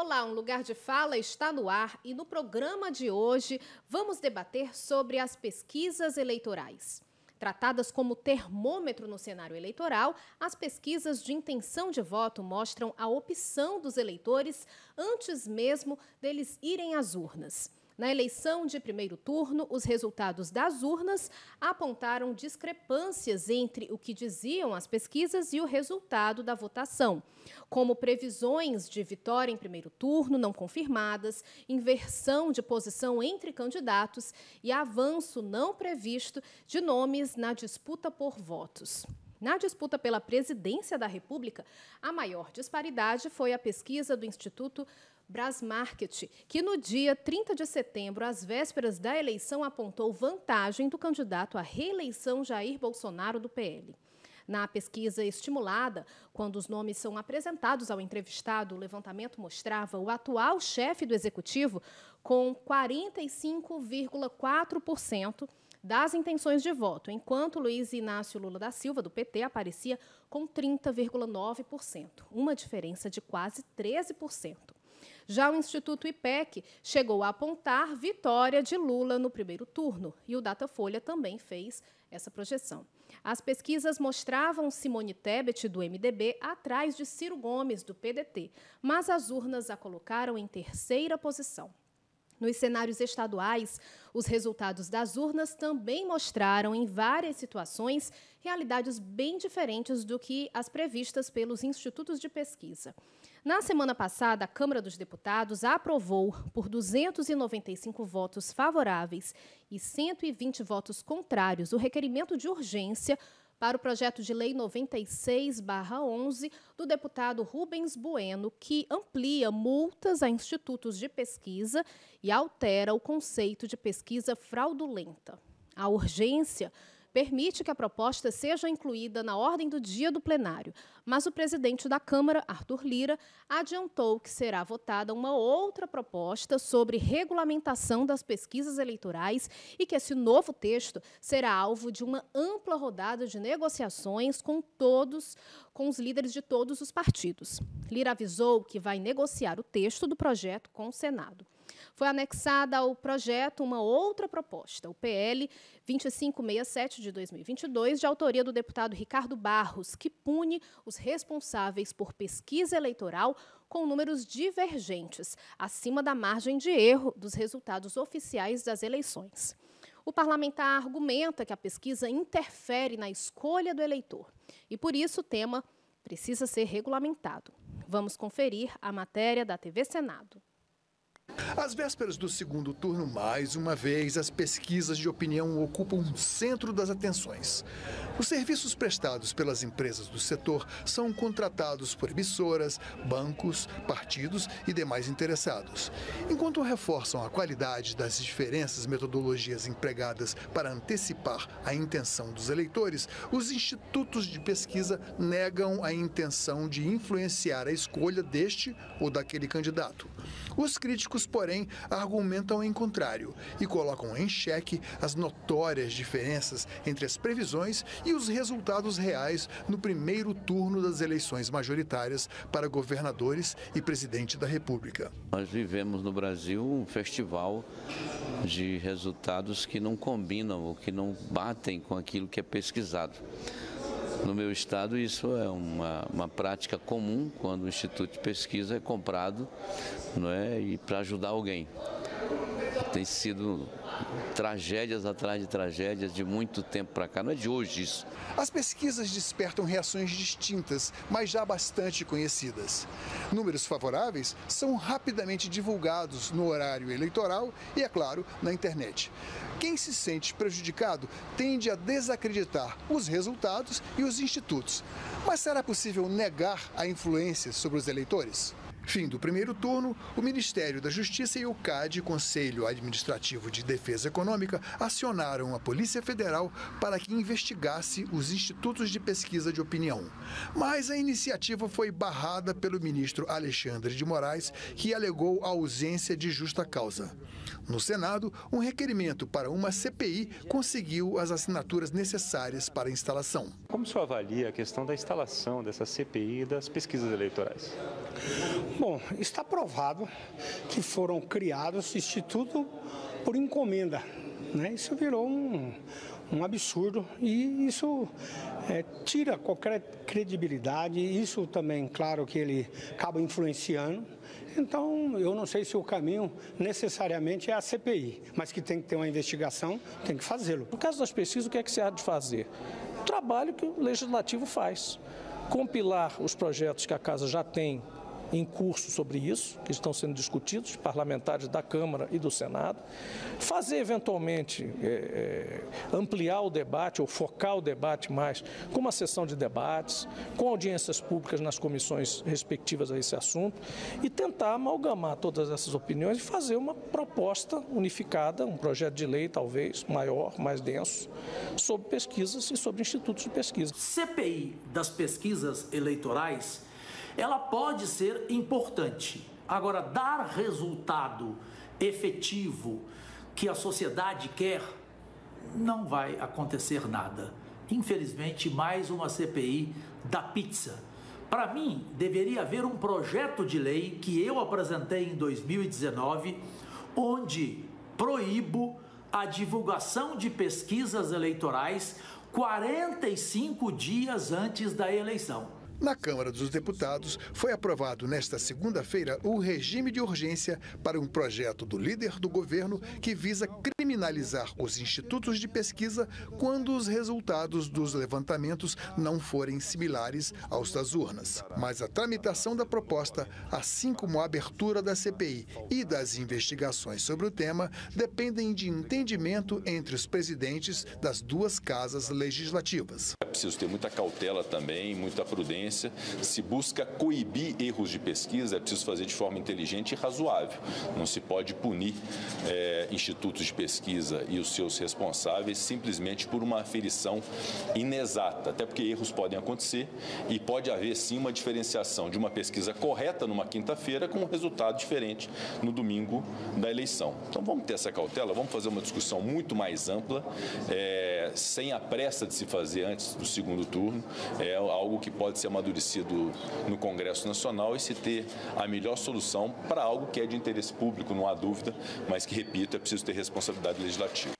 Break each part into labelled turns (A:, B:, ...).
A: Olá, um lugar de fala está no ar e no programa de hoje vamos debater sobre as pesquisas eleitorais. Tratadas como termômetro no cenário eleitoral, as pesquisas de intenção de voto mostram a opção dos eleitores antes mesmo deles irem às urnas. Na eleição de primeiro turno, os resultados das urnas apontaram discrepâncias entre o que diziam as pesquisas e o resultado da votação, como previsões de vitória em primeiro turno não confirmadas, inversão de posição entre candidatos e avanço não previsto de nomes na disputa por votos. Na disputa pela presidência da República, a maior disparidade foi a pesquisa do Instituto Brasmarket, que no dia 30 de setembro, às vésperas da eleição, apontou vantagem do candidato à reeleição Jair Bolsonaro do PL. Na pesquisa estimulada, quando os nomes são apresentados ao entrevistado, o levantamento mostrava o atual chefe do executivo com 45,4% das intenções de voto, enquanto Luiz Inácio Lula da Silva, do PT, aparecia com 30,9%, uma diferença de quase 13%. Já o Instituto IPEC chegou a apontar vitória de Lula no primeiro turno e o Datafolha também fez essa projeção. As pesquisas mostravam Simone Tebet, do MDB, atrás de Ciro Gomes, do PDT, mas as urnas a colocaram em terceira posição. Nos cenários estaduais, os resultados das urnas também mostraram, em várias situações, realidades bem diferentes do que as previstas pelos institutos de pesquisa. Na semana passada, a Câmara dos Deputados aprovou, por 295 votos favoráveis e 120 votos contrários, o requerimento de urgência para o projeto de lei 96/11 do deputado Rubens Bueno, que amplia multas a institutos de pesquisa e altera o conceito de pesquisa fraudulenta. A urgência permite que a proposta seja incluída na ordem do dia do plenário, mas o presidente da Câmara, Arthur Lira, adiantou que será votada uma outra proposta sobre regulamentação das pesquisas eleitorais e que esse novo texto será alvo de uma ampla rodada de negociações com todos, com os líderes de todos os partidos. Lira avisou que vai negociar o texto do projeto com o Senado. Foi anexada ao projeto uma outra proposta, o PL 2567 de 2022, de autoria do deputado Ricardo Barros, que pune os responsáveis por pesquisa eleitoral com números divergentes, acima da margem de erro dos resultados oficiais das eleições. O parlamentar argumenta que a pesquisa interfere na escolha do eleitor e, por isso, o tema precisa ser regulamentado. Vamos conferir a matéria da TV Senado.
B: Às vésperas do segundo turno, mais uma vez, as pesquisas de opinião ocupam o centro das atenções. Os serviços prestados pelas empresas do setor são contratados por emissoras, bancos, partidos e demais interessados. Enquanto reforçam a qualidade das diferentes metodologias empregadas para antecipar a intenção dos eleitores, os institutos de pesquisa negam a intenção de influenciar a escolha deste ou daquele candidato. Os críticos, porém, argumentam em contrário e colocam em xeque as notórias diferenças entre as previsões e os resultados reais no primeiro turno das eleições majoritárias para governadores e presidente da República.
C: Nós vivemos no Brasil um festival de resultados que não combinam ou que não batem com aquilo que é pesquisado. No meu estado, isso é uma, uma prática comum quando o Instituto de Pesquisa é comprado não é, e para ajudar alguém. Tem sido tragédias atrás de tragédias de muito tempo para cá, não é de hoje isso.
B: As pesquisas despertam reações distintas, mas já bastante conhecidas. Números favoráveis são rapidamente divulgados no horário eleitoral e, é claro, na internet. Quem se sente prejudicado tende a desacreditar os resultados e os institutos. Mas será possível negar a influência sobre os eleitores? Fim do primeiro turno, o Ministério da Justiça e o CAD, Conselho Administrativo de Defesa Econômica, acionaram a Polícia Federal para que investigasse os institutos de pesquisa de opinião. Mas a iniciativa foi barrada pelo ministro Alexandre de Moraes, que alegou a ausência de justa causa. No Senado, um requerimento para uma CPI conseguiu as assinaturas necessárias para a instalação.
D: Como o senhor avalia a questão da instalação dessa CPI das pesquisas eleitorais? Bom, está provado que foram criados instituto por encomenda. Né? Isso virou um, um absurdo e isso é, tira qualquer credibilidade. Isso também, claro, que ele acaba influenciando. Então, eu não sei se o caminho necessariamente é a CPI, mas que tem que ter uma investigação, tem que fazê-lo.
E: No caso das pesquisas, o que é que se há de fazer? O trabalho que o legislativo faz. Compilar os projetos que a casa já tem em curso sobre isso, que estão sendo discutidos, parlamentares da Câmara e do Senado, fazer eventualmente é, é, ampliar o debate ou focar o debate mais com uma sessão de debates, com audiências públicas nas comissões respectivas a esse assunto e tentar amalgamar todas essas opiniões e fazer uma proposta unificada, um projeto de lei talvez maior, mais denso, sobre pesquisas e sobre institutos de pesquisa.
F: CPI das pesquisas eleitorais ela pode ser importante. Agora, dar resultado efetivo que a sociedade quer, não vai acontecer nada. Infelizmente, mais uma CPI da pizza. Para mim, deveria haver um projeto de lei que eu apresentei em 2019, onde proíbo a divulgação de pesquisas eleitorais 45 dias antes da eleição.
B: Na Câmara dos Deputados, foi aprovado nesta segunda-feira o regime de urgência para um projeto do líder do governo que visa criminalizar os institutos de pesquisa quando os resultados dos levantamentos não forem similares aos das urnas. Mas a tramitação da proposta, assim como a abertura da CPI e das investigações sobre o tema, dependem de entendimento entre os presidentes das duas casas legislativas.
G: É preciso ter muita cautela também, muita prudência se busca coibir erros de pesquisa, é preciso fazer de forma inteligente e razoável. Não se pode punir é, institutos de pesquisa e os seus responsáveis simplesmente por uma aferição inexata, até porque erros podem acontecer e pode haver sim uma diferenciação de uma pesquisa correta numa quinta-feira com um resultado diferente no domingo da eleição. Então vamos ter essa cautela, vamos fazer uma discussão muito mais ampla, é, sem a pressa de se fazer antes do segundo turno, é algo que pode ser uma amadurecido no Congresso Nacional e se ter a melhor solução para algo que é de interesse público, não há dúvida, mas que, repito, é preciso ter responsabilidade legislativa.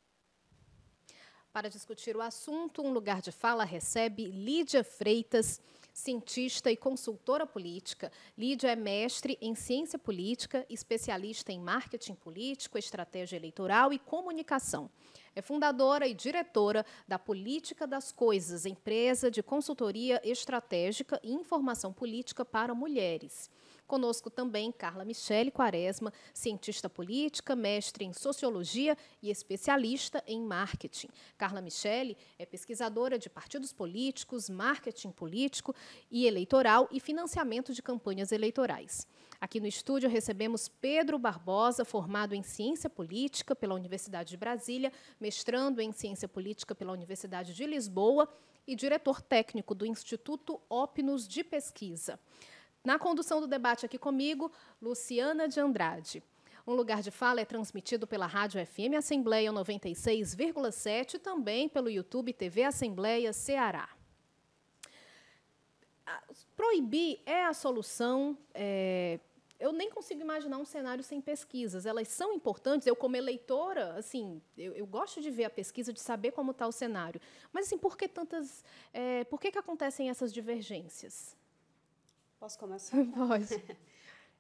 A: Para discutir o assunto, um lugar de fala recebe Lídia Freitas, cientista e consultora política. Lídia é mestre em ciência política, especialista em marketing político, estratégia eleitoral e comunicação. É fundadora e diretora da Política das Coisas, empresa de consultoria estratégica e informação política para mulheres. Conosco também Carla Michele Quaresma, cientista política, mestre em sociologia e especialista em marketing. Carla Michele é pesquisadora de partidos políticos, marketing político e eleitoral e financiamento de campanhas eleitorais. Aqui no estúdio recebemos Pedro Barbosa, formado em Ciência Política pela Universidade de Brasília, mestrando em Ciência Política pela Universidade de Lisboa e diretor técnico do Instituto Opinus de Pesquisa. Na condução do debate aqui comigo, Luciana de Andrade. Um lugar de fala é transmitido pela Rádio FM Assembleia 96,7 e também pelo YouTube TV Assembleia Ceará. Proibir é a solução. É, eu nem consigo imaginar um cenário sem pesquisas. Elas são importantes. Eu, como eleitora, assim, eu, eu gosto de ver a pesquisa, de saber como está o cenário. Mas, assim, por que tantas. É, por que, que acontecem essas divergências?
H: Posso começar?
A: Pode.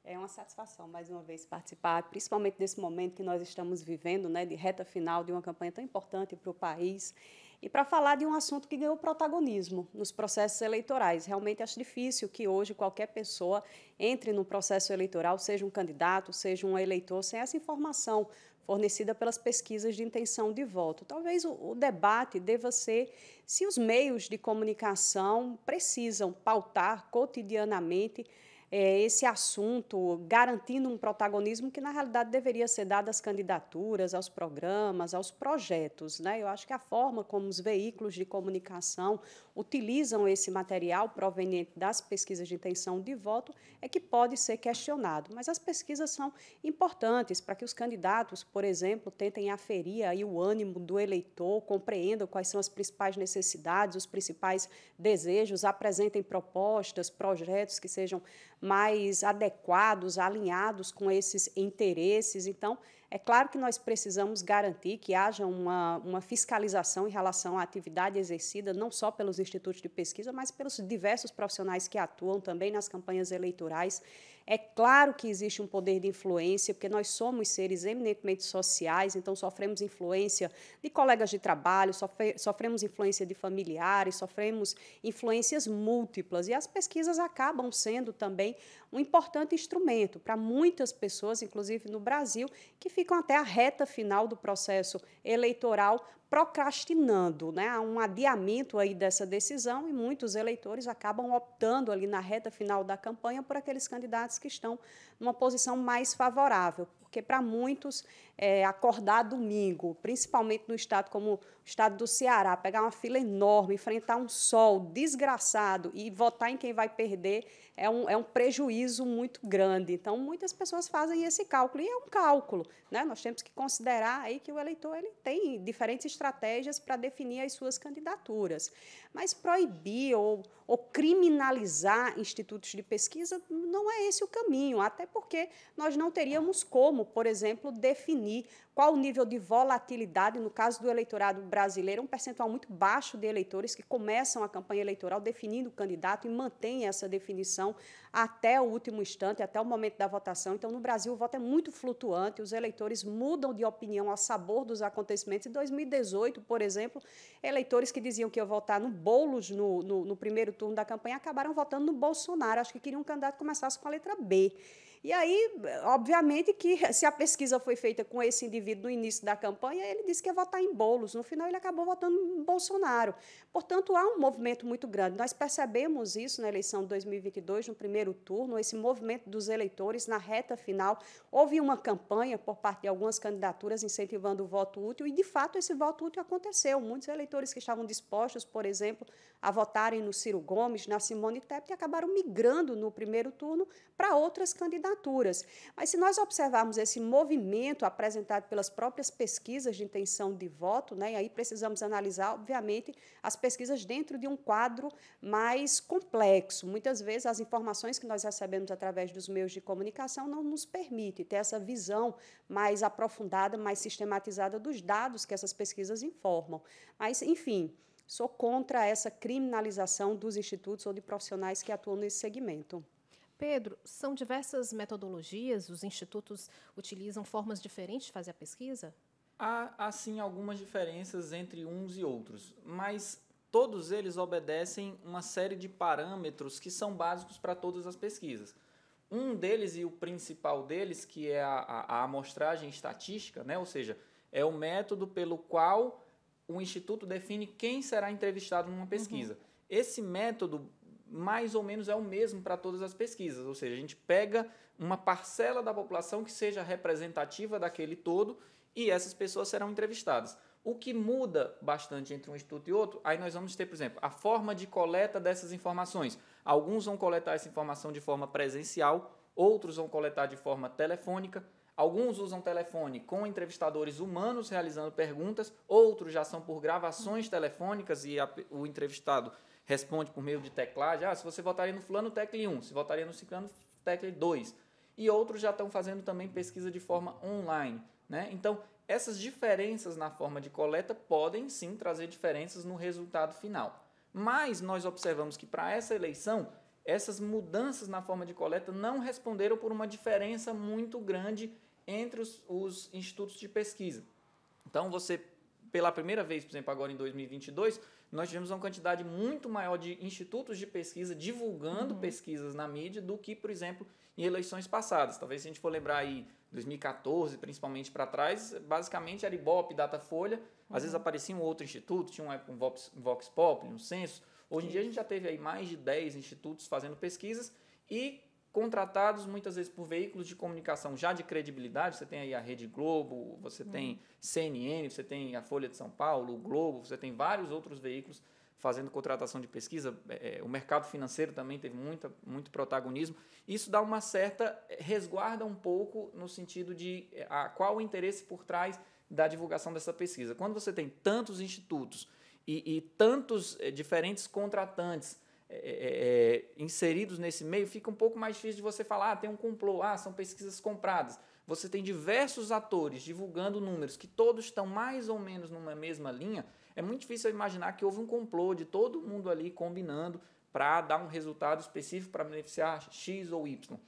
H: É uma satisfação, mais uma vez, participar, principalmente desse momento que nós estamos vivendo, né, de reta final de uma campanha tão importante para o país, e para falar de um assunto que ganhou protagonismo nos processos eleitorais. Realmente acho difícil que hoje qualquer pessoa entre no processo eleitoral, seja um candidato, seja um eleitor, sem essa informação fornecida pelas pesquisas de intenção de voto. Talvez o, o debate deva ser se os meios de comunicação precisam pautar cotidianamente é, esse assunto, garantindo um protagonismo que, na realidade, deveria ser dado às candidaturas, aos programas, aos projetos. Né? Eu acho que a forma como os veículos de comunicação utilizam esse material proveniente das pesquisas de intenção de voto é que pode ser questionado. Mas as pesquisas são importantes para que os candidatos, por exemplo, tentem aferir aí o ânimo do eleitor, compreendam quais são as principais necessidades, os principais desejos, apresentem propostas, projetos que sejam mais adequados, alinhados com esses interesses. Então, é claro que nós precisamos garantir que haja uma, uma fiscalização em relação à atividade exercida, não só pelos institutos de pesquisa, mas pelos diversos profissionais que atuam também nas campanhas eleitorais. É claro que existe um poder de influência, porque nós somos seres eminentemente sociais, então sofremos influência de colegas de trabalho, sofre, sofremos influência de familiares, sofremos influências múltiplas, e as pesquisas acabam sendo também um importante instrumento para muitas pessoas, inclusive no Brasil, que ficam até a reta final do processo eleitoral procrastinando, né? Há um adiamento aí dessa decisão e muitos eleitores acabam optando ali na reta final da campanha por aqueles candidatos que estão numa posição mais favorável, porque para muitos é, acordar domingo, principalmente no estado como o estado do Ceará, pegar uma fila enorme, enfrentar um sol desgraçado e votar em quem vai perder é um, é um prejuízo muito grande. Então, muitas pessoas fazem esse cálculo, e é um cálculo. Né? Nós temos que considerar aí que o eleitor ele tem diferentes estratégias para definir as suas candidaturas. Mas proibir ou, ou criminalizar institutos de pesquisa não é esse o caminho, até porque nós não teríamos como, por exemplo, definir qual o nível de volatilidade, no caso do eleitorado brasileiro, um percentual muito baixo de eleitores que começam a campanha eleitoral definindo o candidato e mantêm essa definição até o último instante, até o momento da votação. Então, no Brasil, o voto é muito flutuante, os eleitores mudam de opinião a sabor dos acontecimentos. Em 2018, por exemplo, eleitores que diziam que iam votar no Boulos no, no, no primeiro turno da campanha acabaram votando no Bolsonaro. Acho que queriam um candidato que começasse com a letra B. E aí, obviamente, que se a pesquisa foi feita com esse indivíduo no início da campanha, ele disse que ia votar em bolos. No final, ele acabou votando em Bolsonaro. Portanto, há um movimento muito grande. Nós percebemos isso na eleição de 2022, no primeiro turno, esse movimento dos eleitores na reta final. Houve uma campanha por parte de algumas candidaturas incentivando o voto útil, e, de fato, esse voto útil aconteceu. Muitos eleitores que estavam dispostos, por exemplo, a votarem no Ciro Gomes, na Simone Tebet, acabaram migrando no primeiro turno para outras candidaturas. Mas se nós observarmos esse movimento apresentado pelas próprias pesquisas de intenção de voto, né, e aí precisamos analisar, obviamente, as pesquisas dentro de um quadro mais complexo. Muitas vezes as informações que nós recebemos através dos meios de comunicação não nos permite ter essa visão mais aprofundada, mais sistematizada dos dados que essas pesquisas informam. Mas, enfim, Sou contra essa criminalização dos institutos ou de profissionais que atuam nesse segmento.
A: Pedro, são diversas metodologias, os institutos utilizam formas diferentes de fazer a pesquisa?
I: Há, há sim algumas diferenças entre uns e outros, mas todos eles obedecem uma série de parâmetros que são básicos para todas as pesquisas. Um deles e o principal deles, que é a, a, a amostragem estatística, né? ou seja, é o método pelo qual o Instituto define quem será entrevistado numa pesquisa. Uhum. Esse método, mais ou menos, é o mesmo para todas as pesquisas, ou seja, a gente pega uma parcela da população que seja representativa daquele todo e essas pessoas serão entrevistadas. O que muda bastante entre um instituto e outro, aí nós vamos ter, por exemplo, a forma de coleta dessas informações. Alguns vão coletar essa informação de forma presencial, outros vão coletar de forma telefônica, Alguns usam telefone com entrevistadores humanos realizando perguntas, outros já são por gravações telefônicas e a, o entrevistado responde por meio de teclagem. Ah, se você votaria no fulano, tecle 1, se votaria no ciclano, tecle 2. E outros já estão fazendo também pesquisa de forma online. Né? Então, essas diferenças na forma de coleta podem sim trazer diferenças no resultado final. Mas nós observamos que para essa eleição, essas mudanças na forma de coleta não responderam por uma diferença muito grande entre os, os institutos de pesquisa. Então, você, pela primeira vez, por exemplo, agora em 2022, nós tivemos uma quantidade muito maior de institutos de pesquisa divulgando uhum. pesquisas na mídia do que, por exemplo, em eleições passadas. Talvez se a gente for lembrar aí 2014, principalmente para trás, basicamente era Ibope, Datafolha, uhum. às vezes aparecia um outro instituto, tinha um, um Vox, um Vox Pop, um Censo. Hoje em dia a gente já teve aí mais de 10 institutos fazendo pesquisas e contratados muitas vezes por veículos de comunicação já de credibilidade. Você tem aí a Rede Globo, você uhum. tem CNN, você tem a Folha de São Paulo, o Globo, você tem vários outros veículos fazendo contratação de pesquisa. É, é o mercado financeiro também teve muita, muito protagonismo. Isso dá uma certa é, resguarda um pouco no sentido de é, a, qual o interesse por trás da divulgação dessa pesquisa. Quando você tem tantos institutos e, e tantos é, diferentes contratantes é, é, é, inseridos nesse meio, fica um pouco mais difícil de você falar, ah, tem um complô, ah, são pesquisas compradas. Você tem diversos atores divulgando números que todos estão mais ou menos numa mesma linha. É muito difícil imaginar que houve um complô de todo mundo ali combinando para dar um resultado específico para beneficiar X ou Y.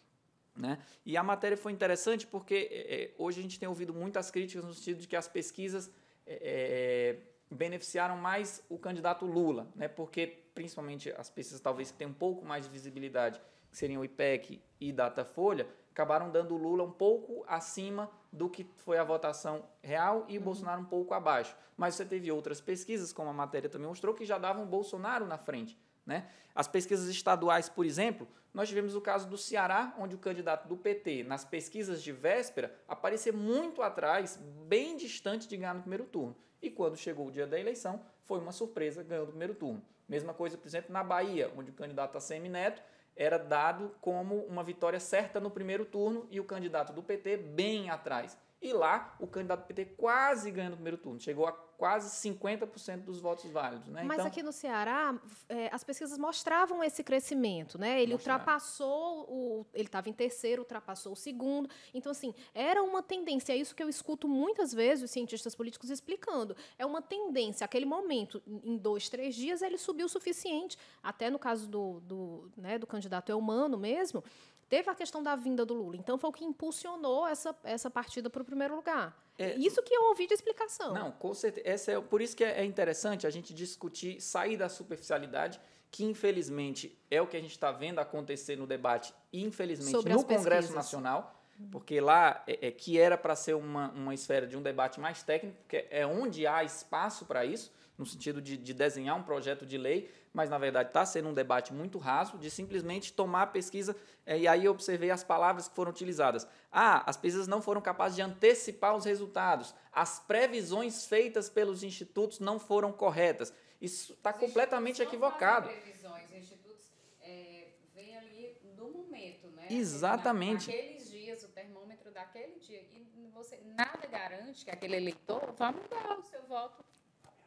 I: Né? E a matéria foi interessante porque é, é, hoje a gente tem ouvido muitas críticas no sentido de que as pesquisas é, é, beneficiaram mais o candidato Lula, né? porque principalmente as pesquisas talvez que têm um pouco mais de visibilidade, que seriam o IPEC e Datafolha, acabaram dando o Lula um pouco acima do que foi a votação real e o uhum. Bolsonaro um pouco abaixo. Mas você teve outras pesquisas, como a matéria também mostrou, que já davam o Bolsonaro na frente. Né? As pesquisas estaduais, por exemplo, nós tivemos o caso do Ceará, onde o candidato do PT, nas pesquisas de véspera, aparecia muito atrás, bem distante de ganhar no primeiro turno. E quando chegou o dia da eleição, foi uma surpresa, ganhou no primeiro turno. Mesma coisa, por exemplo, na Bahia, onde o candidato ACM Neto era dado como uma vitória certa no primeiro turno e o candidato do PT bem atrás. E lá, o candidato do PT quase ganhou no primeiro turno, chegou a quase 50% dos votos válidos. Né?
A: Mas então, aqui no Ceará, é, as pesquisas mostravam esse crescimento, né? Ele ultrapassou, o, ele estava em terceiro, ultrapassou o segundo. Então, assim, era uma tendência, é isso que eu escuto muitas vezes os cientistas políticos explicando. É uma tendência, aquele momento, em dois, três dias, ele subiu o suficiente, até no caso do, do, né, do candidato Elmano mesmo, Teve a questão da vinda do Lula. Então, foi o que impulsionou essa, essa partida para o primeiro lugar. É, isso que eu ouvi de explicação.
I: Não, com certeza. Essa é, por isso que é, é interessante a gente discutir, sair da superficialidade, que infelizmente é o que a gente está vendo acontecer no debate, infelizmente, Sobre no Congresso Nacional, porque lá é, é que era para ser uma, uma esfera de um debate mais técnico, porque é onde há espaço para isso, no sentido de, de desenhar um projeto de lei, mas na verdade está sendo um debate muito raso de simplesmente tomar a pesquisa, é, e aí eu observei as palavras que foram utilizadas. Ah, as pesquisas não foram capazes de antecipar os resultados, as previsões feitas pelos institutos não foram corretas. Isso está completamente equivocado.
J: Previsões, os institutos é, vêm ali no momento, né?
I: Exatamente.
J: naqueles dias, o termômetro daquele dia. E você nada garante que aquele eleitor vá mudar o seu voto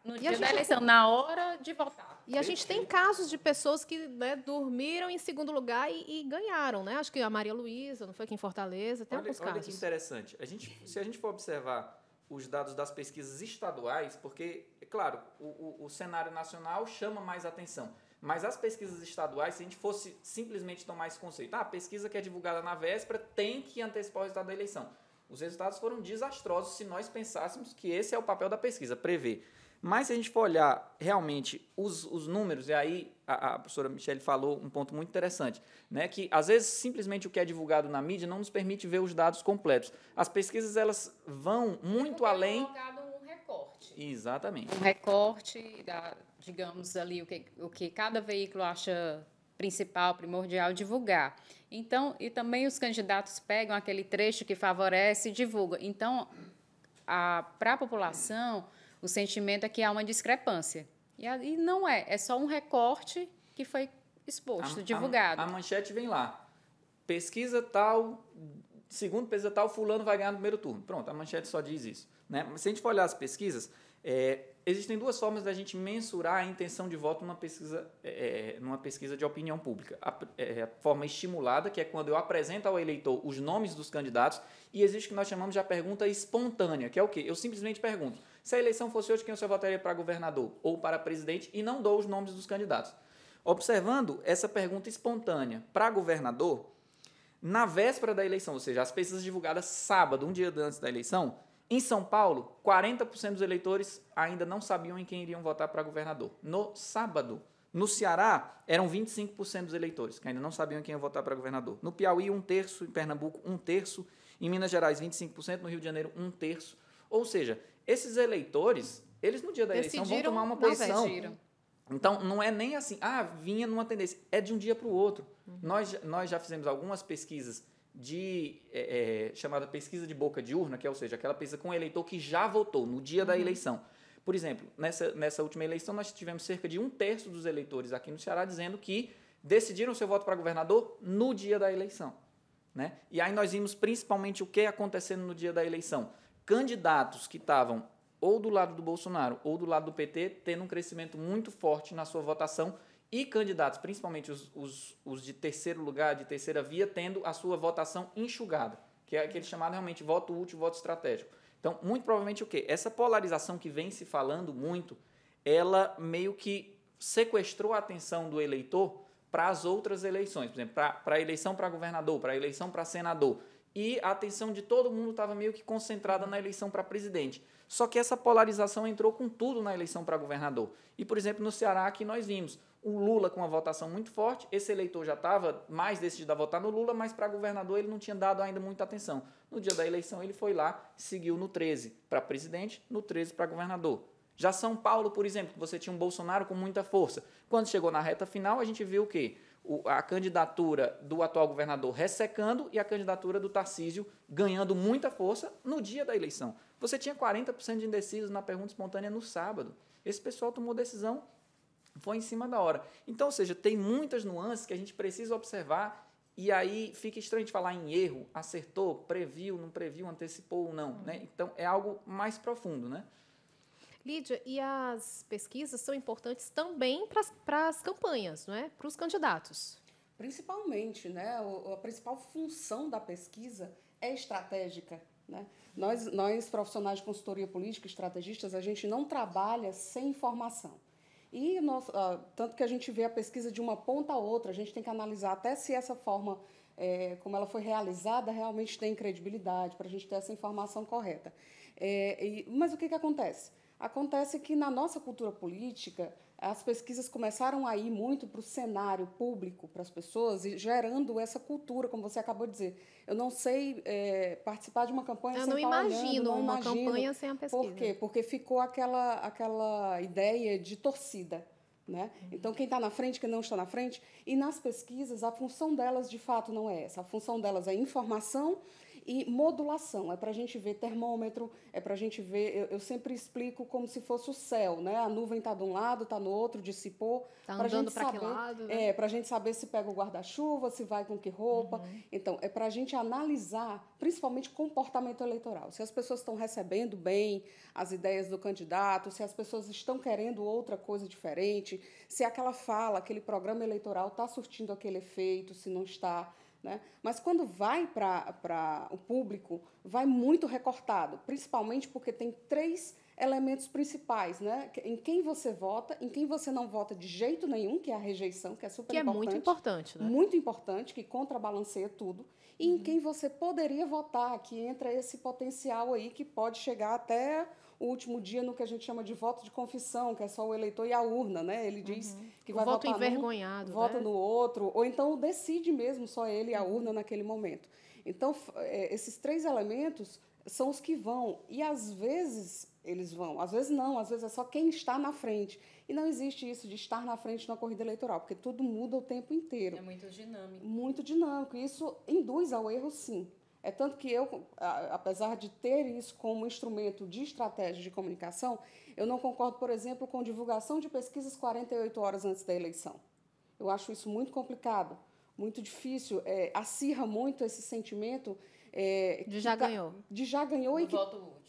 J: no dia da eleição, na hora de votar.
A: E a gente tem casos de pessoas que né, dormiram em segundo lugar e, e, ganharam, né? Acho que a Maria Luísa, não foi aqui em Fortaleza, tem
I: olha,
A: alguns
I: olha
A: casos.
I: Olha que interessante. A gente, se a gente for observar os dados das pesquisas estaduais, porque, é claro, o, o, o cenário nacional chama mais atenção. Mas as pesquisas estaduais, se a gente fosse simplesmente tomar esse conceito, ah, a pesquisa que é divulgada na véspera tem que antecipar o resultado da eleição. Os resultados foram desastrosos se nós pensássemos que esse é o papel da pesquisa, prever. Mas se a gente for olhar realmente os, os números, e aí a, a professora Michelle falou um ponto muito interessante, né, que às vezes simplesmente o que é divulgado na mídia não nos permite ver os dados completos. As pesquisas elas vão muito
J: é
I: além.
J: um recorte.
I: Exatamente.
J: Um recorte, da, digamos ali, o que, o que cada veículo acha principal, primordial divulgar. Então, e também os candidatos pegam aquele trecho que favorece e divulgam. Então, para a população o sentimento é que há uma discrepância. E, e não é, é só um recorte que foi exposto, a, divulgado.
I: A, a, manchete vem lá. Pesquisa tal, segundo pesquisa tal, fulano vai ganhar no primeiro turno. Pronto, a manchete só diz isso. Né? Mas se a gente for olhar as pesquisas, é, existem duas formas da gente mensurar a intenção de voto numa pesquisa, é, é numa pesquisa de opinião pública. A, é, a, forma estimulada, que é quando eu apresento ao eleitor os nomes dos candidatos, e existe o que nós chamamos de a pergunta espontânea, que é o quê? Eu simplesmente pergunto, se a eleição fosse hoje, quem você votaria para governador ou para presidente? E não dou os nomes dos candidatos. Observando essa pergunta espontânea para governador, na véspera da eleição, ou seja, as pesquisas divulgadas sábado, um dia antes da eleição, em São Paulo, 40% dos eleitores ainda não sabiam em quem iriam votar para governador. No sábado. No Ceará, eram 25% dos eleitores que ainda não sabiam em quem ia votar para governador. No Piauí, um terço. Em Pernambuco, um terço. Em Minas Gerais, 25%. No Rio de Janeiro, um terço. Ou seja, esses eleitores, eles no dia da eleição vão tomar uma posição. Então, não é nem assim, ah, vinha numa tendência. É de um dia para o outro. Uhum. Nós, nós já fizemos algumas pesquisas de é, é, chamada pesquisa de boca de urna, que é, ou seja, aquela pesquisa com o eleitor que já votou no dia uhum. da eleição. Por exemplo, nessa, nessa última eleição, nós tivemos cerca de um terço dos eleitores aqui no Ceará dizendo que decidiram seu voto para governador no dia da eleição. Né? E aí nós vimos principalmente o que acontecendo no dia da eleição candidatos que estavam ou do lado do Bolsonaro ou do lado do PT tendo um crescimento muito forte na sua votação e candidatos, principalmente os, os, os de terceiro lugar, de terceira via, tendo a sua votação enxugada, que é aquele chamado realmente voto útil, voto estratégico. Então, muito provavelmente o quê? Essa polarização que vem se falando muito, ela meio que sequestrou a atenção do eleitor para as outras eleições, por exemplo, para a eleição para governador, para a eleição para senador. E a atenção de todo mundo estava meio que concentrada na eleição para presidente. Só que essa polarização entrou com tudo na eleição para governador. E, por exemplo, no Ceará, que nós vimos o Lula com uma votação muito forte, esse eleitor já estava mais decidido a votar no Lula, mas para governador ele não tinha dado ainda muita atenção. No dia da eleição ele foi lá, seguiu no 13 para presidente, no 13 para governador. Já São Paulo, por exemplo, você tinha um Bolsonaro com muita força. Quando chegou na reta final, a gente viu o quê? A candidatura do atual governador ressecando e a candidatura do Tarcísio ganhando muita força no dia da eleição. Você tinha 40% de indecisos na pergunta espontânea no sábado. Esse pessoal tomou decisão, foi em cima da hora. Então, ou seja, tem muitas nuances que a gente precisa observar e aí fica estranho de falar em erro, acertou, previu, não previu, antecipou ou não. Né? Então, é algo mais profundo, né?
A: Lídia, e as pesquisas são importantes também para as campanhas, não é? para os candidatos?
K: Principalmente, né? a principal função da pesquisa é estratégica. Né? Nós, nós, profissionais de consultoria política, estrategistas, a gente não trabalha sem informação. E nós, uh, tanto que a gente vê a pesquisa de uma ponta a outra, a gente tem que analisar até se essa forma é, como ela foi realizada realmente tem credibilidade, para a gente ter essa informação correta. É, e, mas o que, que acontece? Acontece que na nossa cultura política, as pesquisas começaram a ir muito para o cenário público, para as pessoas, e gerando essa cultura, como você acabou de dizer. Eu não sei é, participar de uma campanha
A: Eu
K: sem
A: não imagino
K: não
A: uma
K: imagino.
A: campanha sem a pesquisa.
K: Por quê? Porque ficou aquela, aquela ideia de torcida. Né? Então, quem está na frente, quem não está na frente. E nas pesquisas, a função delas, de fato, não é essa. A função delas é informação e modulação, é para a gente ver termômetro, é para a gente ver. Eu, eu, sempre explico como se fosse o céu, né? A nuvem está de um lado, está no outro, dissipou.
A: Está andando para que lado?
K: Né? É, para a gente saber se pega o guarda-chuva, se vai com que roupa. Uhum. Então, é para a gente analisar, principalmente comportamento eleitoral. Se as pessoas estão recebendo bem as ideias do candidato, se as pessoas estão querendo outra coisa diferente, se aquela fala, aquele programa eleitoral está surtindo aquele efeito, se não está. Né? Mas quando vai para o público, vai muito recortado, principalmente porque tem três elementos principais, né? Em quem você vota, em quem você não vota de jeito nenhum, que é a rejeição, que é super
A: que
K: importante.
A: Que é muito importante, né?
K: Muito importante, que contrabalanceia tudo. E uhum. em quem você poderia votar, que entra esse potencial aí que pode chegar até o último dia no que a gente chama de voto de confissão, que é só o eleitor e a urna, né? Ele diz uhum. que vai
A: o voto
K: votar
A: envergonhado,
K: num, vota no outro, ou então decide mesmo só ele e a urna uhum. naquele momento. Então, é, esses três elementos são os que vão. E às vezes eles vão, às vezes não, às vezes é só quem está na frente. E não existe isso de estar na frente na corrida eleitoral, porque tudo muda o tempo inteiro.
J: É muito dinâmico.
K: Muito dinâmico. E isso induz ao erro, sim. É tanto que eu, apesar de ter isso como instrumento de estratégia de comunicação, eu não concordo, por exemplo, com divulgação de pesquisas 48 horas antes da eleição. Eu acho isso muito complicado, muito difícil, é, acirra muito esse sentimento
A: é, de já tá, ganhou.
K: De já ganhou
J: e,
K: que,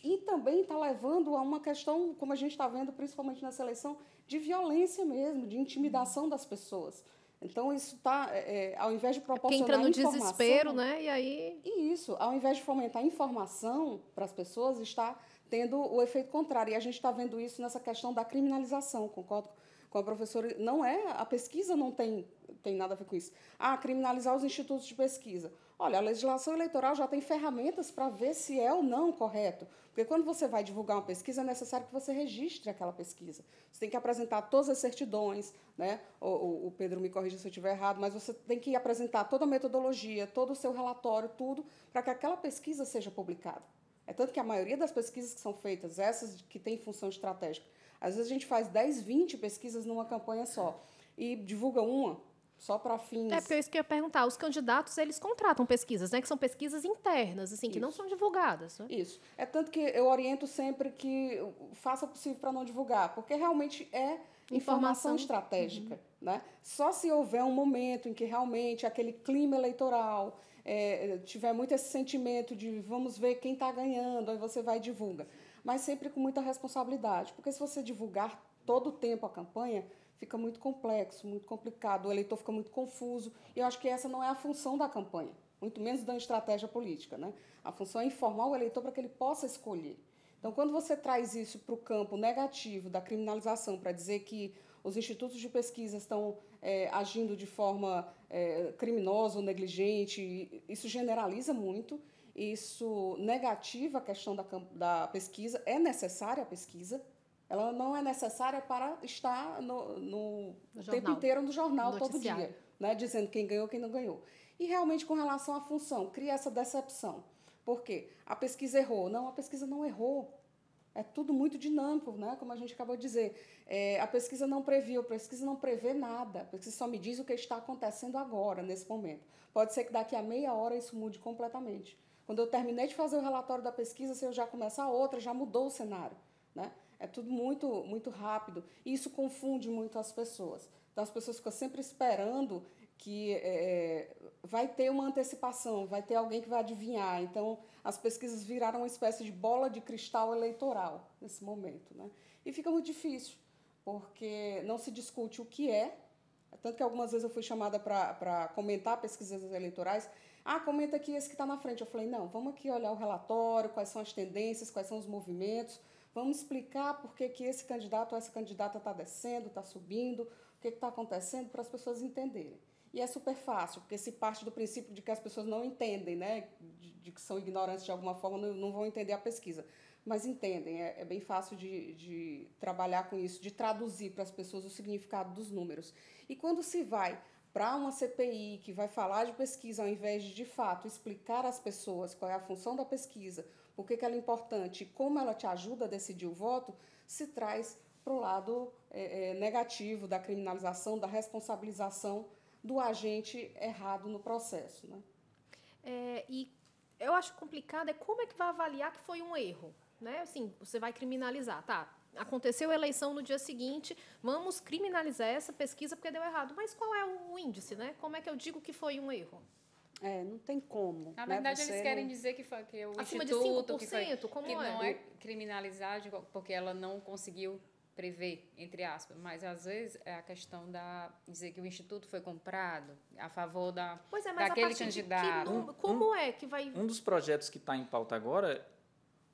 K: e também está levando a uma questão, como a gente está vendo, principalmente nessa eleição, de violência mesmo, de intimidação das pessoas. Então, isso está, é, é, ao invés de proporcionar
A: Quem entra no desespero, né? E aí...
K: E isso, ao invés de fomentar informação para as pessoas, está tendo o efeito contrário. E a gente está vendo isso nessa questão da criminalização, concordo com a professora. Não é, a pesquisa não tem, tem nada a ver com isso. Ah, criminalizar os institutos de pesquisa. Olha, a legislação eleitoral já tem ferramentas para ver se é ou não correto. Porque quando você vai divulgar uma pesquisa, é necessário que você registre aquela pesquisa. Você tem que apresentar todas as certidões, né? O, o Pedro me corrija se eu estiver errado, mas você tem que apresentar toda a metodologia, todo o seu relatório, tudo, para que aquela pesquisa seja publicada. É tanto que a maioria das pesquisas que são feitas, essas que têm função estratégica, às vezes a gente faz 10, 20 pesquisas numa campanha só e divulga uma, só para fins.
A: É, porque isso que eu ia perguntar. Os candidatos, eles contratam pesquisas, né? Que são pesquisas internas, assim, que não são divulgadas. Né?
K: Isso. É tanto que eu oriento sempre que faça o possível para não divulgar, porque realmente é informação, informação estratégica. Uhum. Né? Só se houver um momento em que realmente aquele clima eleitoral é, tiver muito esse sentimento de vamos ver quem está ganhando, aí você vai e divulga. Mas sempre com muita responsabilidade, porque se você divulgar todo o tempo a campanha, fica muito complexo, muito complicado, o eleitor fica muito confuso. E eu acho que essa não é a função da campanha, muito menos da estratégia política. Né? A função é informar o eleitor para que ele possa escolher. Então, quando você traz isso para o campo negativo da criminalização, para dizer que os institutos de pesquisa estão é, agindo de forma é, criminosa ou negligente, isso generaliza muito, isso negativa a questão da, da pesquisa, é necessária a pesquisa, ela não é necessária para estar no, no, no tempo inteiro no jornal todo dia, né, dizendo quem ganhou, quem não ganhou. E realmente com relação à função, cria essa decepção. Por quê? A pesquisa errou. Não, a pesquisa não errou. É tudo muito dinâmico, né? como a gente acabou de dizer. É, a pesquisa não previu, a pesquisa não prevê nada. A pesquisa só me diz o que está acontecendo agora, nesse momento. Pode ser que daqui a meia hora isso mude completamente. Quando eu terminei de fazer o relatório da pesquisa, se eu já começar outra, já mudou o cenário. Né? É tudo muito, muito rápido. E isso confunde muito as pessoas. Então, as pessoas ficam sempre esperando que é, vai ter uma antecipação, vai ter alguém que vai adivinhar. Então, as pesquisas viraram uma espécie de bola de cristal eleitoral nesse momento. Né? E fica muito difícil, porque não se discute o que é. Tanto que algumas vezes eu fui chamada para comentar pesquisas eleitorais. Ah, comenta aqui esse que está na frente. Eu falei, não, vamos aqui olhar o relatório, quais são as tendências, quais são os movimentos, vamos explicar por que, que esse candidato ou essa candidata está descendo, está subindo, o que está acontecendo, para as pessoas entenderem. E é super fácil, porque se parte do princípio de que as pessoas não entendem, né, de, de que são ignorantes de alguma forma, não, não vão entender a pesquisa. Mas entendem, é, é bem fácil de, de trabalhar com isso, de traduzir para as pessoas o significado dos números. E quando se vai para uma CPI que vai falar de pesquisa, ao invés de, de fato, explicar às pessoas qual é a função da pesquisa, por que, que ela é importante como ela te ajuda a decidir o voto, se traz para o lado é, é, negativo da criminalização, da responsabilização do agente errado no processo. Né?
A: É, e eu acho complicado é como é que vai avaliar que foi um erro. Né? Assim, você vai criminalizar, tá? Aconteceu a eleição no dia seguinte, vamos criminalizar essa pesquisa porque deu errado. Mas qual é o índice, né? Como é que eu digo que foi um erro?
K: É, não tem como.
J: Na
K: né?
J: verdade,
K: Você
J: eles querem dizer que foi que o
A: Acima
J: instituto
A: de 5%,
J: que, foi,
A: como
J: que
A: é?
J: não é criminalizar porque ela não conseguiu prever, entre aspas, mas às vezes é a questão da dizer que o instituto foi comprado a favor da
A: pois é, mas
J: daquele
A: a
J: candidato.
A: Um, como um, é que vai
I: Um dos projetos que está em pauta agora,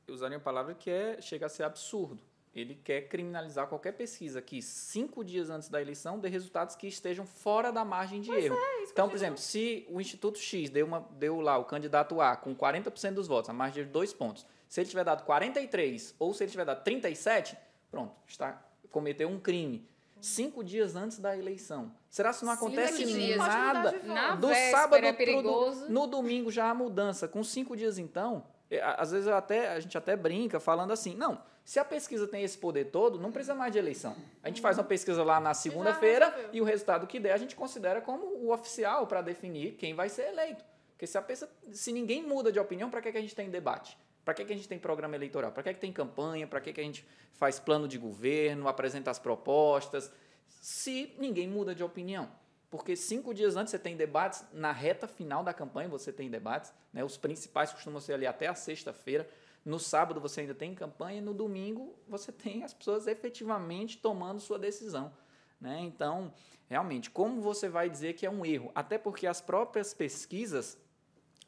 I: eu usaria uma palavra que é chega a ser absurdo. Ele quer criminalizar qualquer pesquisa que cinco dias antes da eleição dê resultados que estejam fora da margem de
A: pois
I: erro.
A: É,
I: então, por exemplo, se o Instituto X deu, uma, deu lá o candidato A com 40% dos votos, a margem de dois pontos, se ele tiver dado 43 ou se ele tiver dado 37, pronto, está cometeu um crime. Cinco dias antes da eleição. Será que não acontece
J: dias.
I: nada?
J: Na
I: do
J: véspera
I: sábado
J: é perigoso.
I: pro, no domingo já há mudança. Com cinco dias, então, é, às vezes até, a gente até brinca falando assim, não, se a pesquisa tem esse poder todo, não precisa mais de eleição. A gente faz uma pesquisa lá na segunda-feira e o resultado que der a gente considera como o oficial para definir quem vai ser eleito. Porque se, a pessoa, se ninguém muda de opinião, para que, que a gente tem debate? Para que, que a gente tem programa eleitoral? Para que, que tem campanha? Para que, que a gente faz plano de governo, apresenta as propostas? Se ninguém muda de opinião. Porque cinco dias antes você tem debates, na reta final da campanha você tem debates, né? os principais costumam ser ali até a sexta-feira. No sábado você ainda tem campanha e no domingo você tem as pessoas efetivamente tomando sua decisão. Né? Então, realmente, como você vai dizer que é um erro? Até porque as próprias pesquisas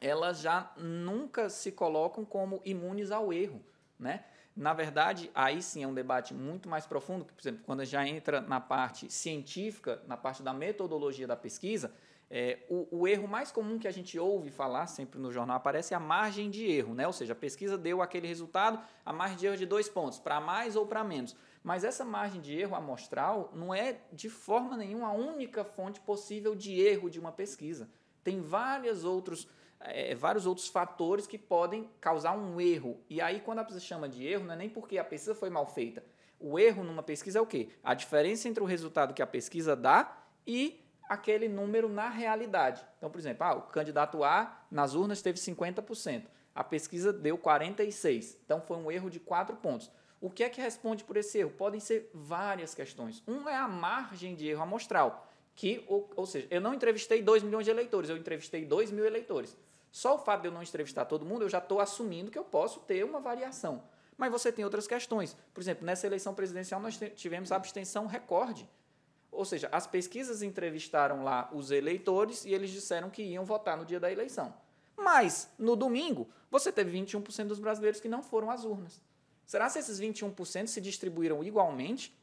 I: elas já nunca se colocam como imunes ao erro, né? Na verdade, aí sim é um debate muito mais profundo, que, por exemplo, quando já entra na parte científica, na parte da metodologia da pesquisa, é, o, o, erro mais comum que a gente ouve falar sempre no jornal aparece é a margem de erro, né? Ou seja, a pesquisa deu aquele resultado, a margem de erro de dois pontos, para mais ou para menos. Mas essa margem de erro amostral não é de forma nenhuma a única fonte possível de erro de uma pesquisa. Tem vários outros é, vários outros fatores que podem causar um erro. E aí, quando a pessoa chama de erro, não é nem porque a pesquisa foi mal feita. O erro numa pesquisa é o quê? A diferença entre o resultado que a pesquisa dá e aquele número na realidade. Então, por exemplo, ah, o candidato A nas urnas teve 50%. A pesquisa deu 46%. Então, foi um erro de 4 pontos. O que é que responde por esse erro? Podem ser várias questões. Um é a margem de erro amostral, que, ou, ou seja, eu não entrevistei 2 milhões de eleitores, eu entrevistei 2 mil eleitores. Só o fato de eu não entrevistar todo mundo, eu já estou assumindo que eu posso ter uma variação. Mas você tem outras questões. Por exemplo, nessa eleição presidencial nós tivemos abstenção recorde. Ou seja, as pesquisas entrevistaram lá os eleitores e eles disseram que iam votar no dia da eleição. Mas, no domingo, você teve 21% dos brasileiros que não foram às urnas. Será que esses 21% se distribuíram igualmente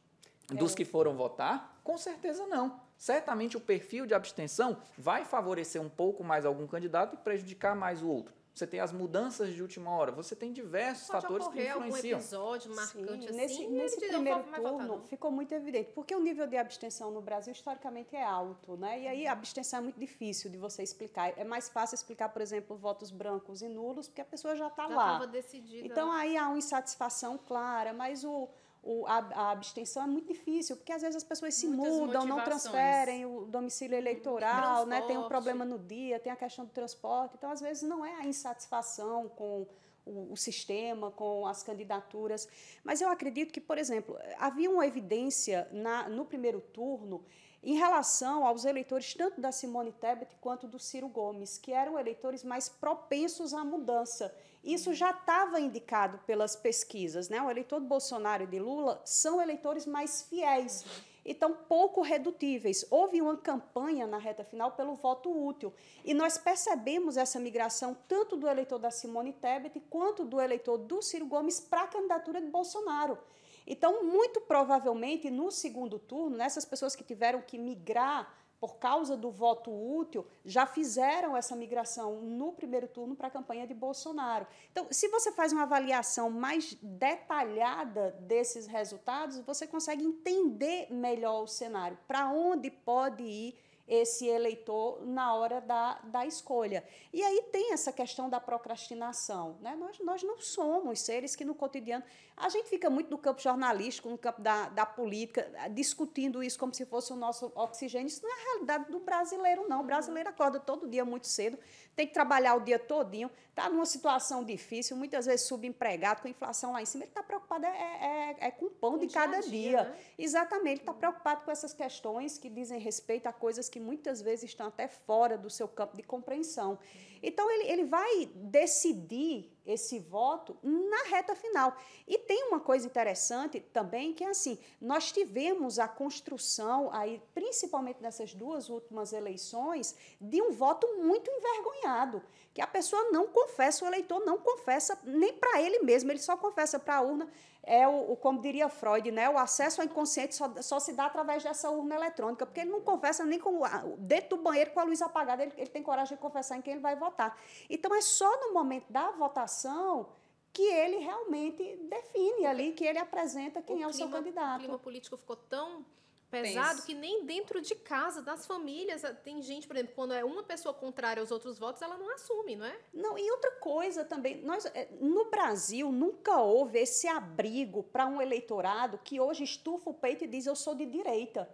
I: dos é. que foram votar? Com certeza não. Certamente o perfil de abstenção vai favorecer um pouco mais algum candidato e prejudicar mais o outro. Você tem as mudanças de última hora, você tem diversos
A: Pode
I: fatores que influenciam. algum
A: episódio marcante Sim,
H: nesse,
A: assim,
H: nesse primeiro turno ficou muito evidente, porque o nível de abstenção no Brasil historicamente é alto, né? E aí a abstenção é muito difícil de você explicar. É mais fácil explicar, por exemplo, votos brancos e nulos, porque a pessoa já está lá.
A: Decidida.
H: Então aí há uma insatisfação clara, mas o o, a, a, abstenção é muito difícil, porque às vezes as pessoas se Muitas mudam, não transferem o domicílio eleitoral, né? tem um problema no dia, tem a questão do transporte. Então, às vezes, não é a insatisfação com o, o, sistema, com as candidaturas. Mas eu acredito que, por exemplo, havia uma evidência na, no primeiro turno em relação aos eleitores tanto da Simone Tebet quanto do Ciro Gomes, que eram eleitores mais propensos à mudança. Isso já estava indicado pelas pesquisas, né? O eleitor de Bolsonaro e de Lula são eleitores mais fiéis. Então, pouco redutíveis. Houve uma campanha na reta final pelo voto útil. E nós percebemos essa migração tanto do eleitor da Simone Tebet quanto do eleitor do Ciro Gomes para a candidatura de Bolsonaro. Então, muito provavelmente, no segundo turno, nessas pessoas que tiveram que migrar por causa do voto útil, já fizeram essa migração no primeiro turno para a campanha de Bolsonaro. Então, se você faz uma avaliação mais detalhada desses resultados, você consegue entender melhor o cenário, para onde pode ir esse eleitor na hora da, da escolha. E aí tem essa questão da procrastinação. Né? Nós, nós não somos seres que no cotidiano. A gente fica muito no campo jornalístico, no campo da, da política, discutindo isso como se fosse o nosso oxigênio. Isso não é a realidade do brasileiro, não. O brasileiro acorda todo dia muito cedo, tem que trabalhar o dia todinho, está numa situação difícil, muitas vezes subempregado, com a inflação lá em cima, ele está preocupado é, é, é, com o pão de cada dia. dia. Né? Exatamente, ele está preocupado com essas questões que dizem respeito a coisas que muitas vezes estão até fora do seu campo de compreensão. Então, ele, ele vai decidir esse voto na reta final. E tem uma coisa interessante também, que é assim, nós tivemos a construção, aí, principalmente nessas duas últimas eleições, de um voto muito envergonhado, que a pessoa não confessa, o eleitor não confessa nem para ele mesmo, ele só confessa para a urna é o, como diria Freud, né? O acesso ao inconsciente só, só, se dá através dessa urna eletrônica, porque ele não conversa nem com dentro do banheiro com a luz apagada, ele, ele tem coragem de confessar em quem ele vai votar. Então é só no momento da votação que ele realmente define ali, que ele apresenta quem o é o clima, seu candidato. O
A: clima político ficou tão pesado Penso. que nem dentro de casa, das famílias, tem gente, por exemplo, quando é uma pessoa contrária aos outros votos, ela não assume, não é?
H: Não, e outra coisa também, nós é, no Brasil nunca houve esse abrigo para um eleitorado que hoje estufa o peito e diz eu sou de direita.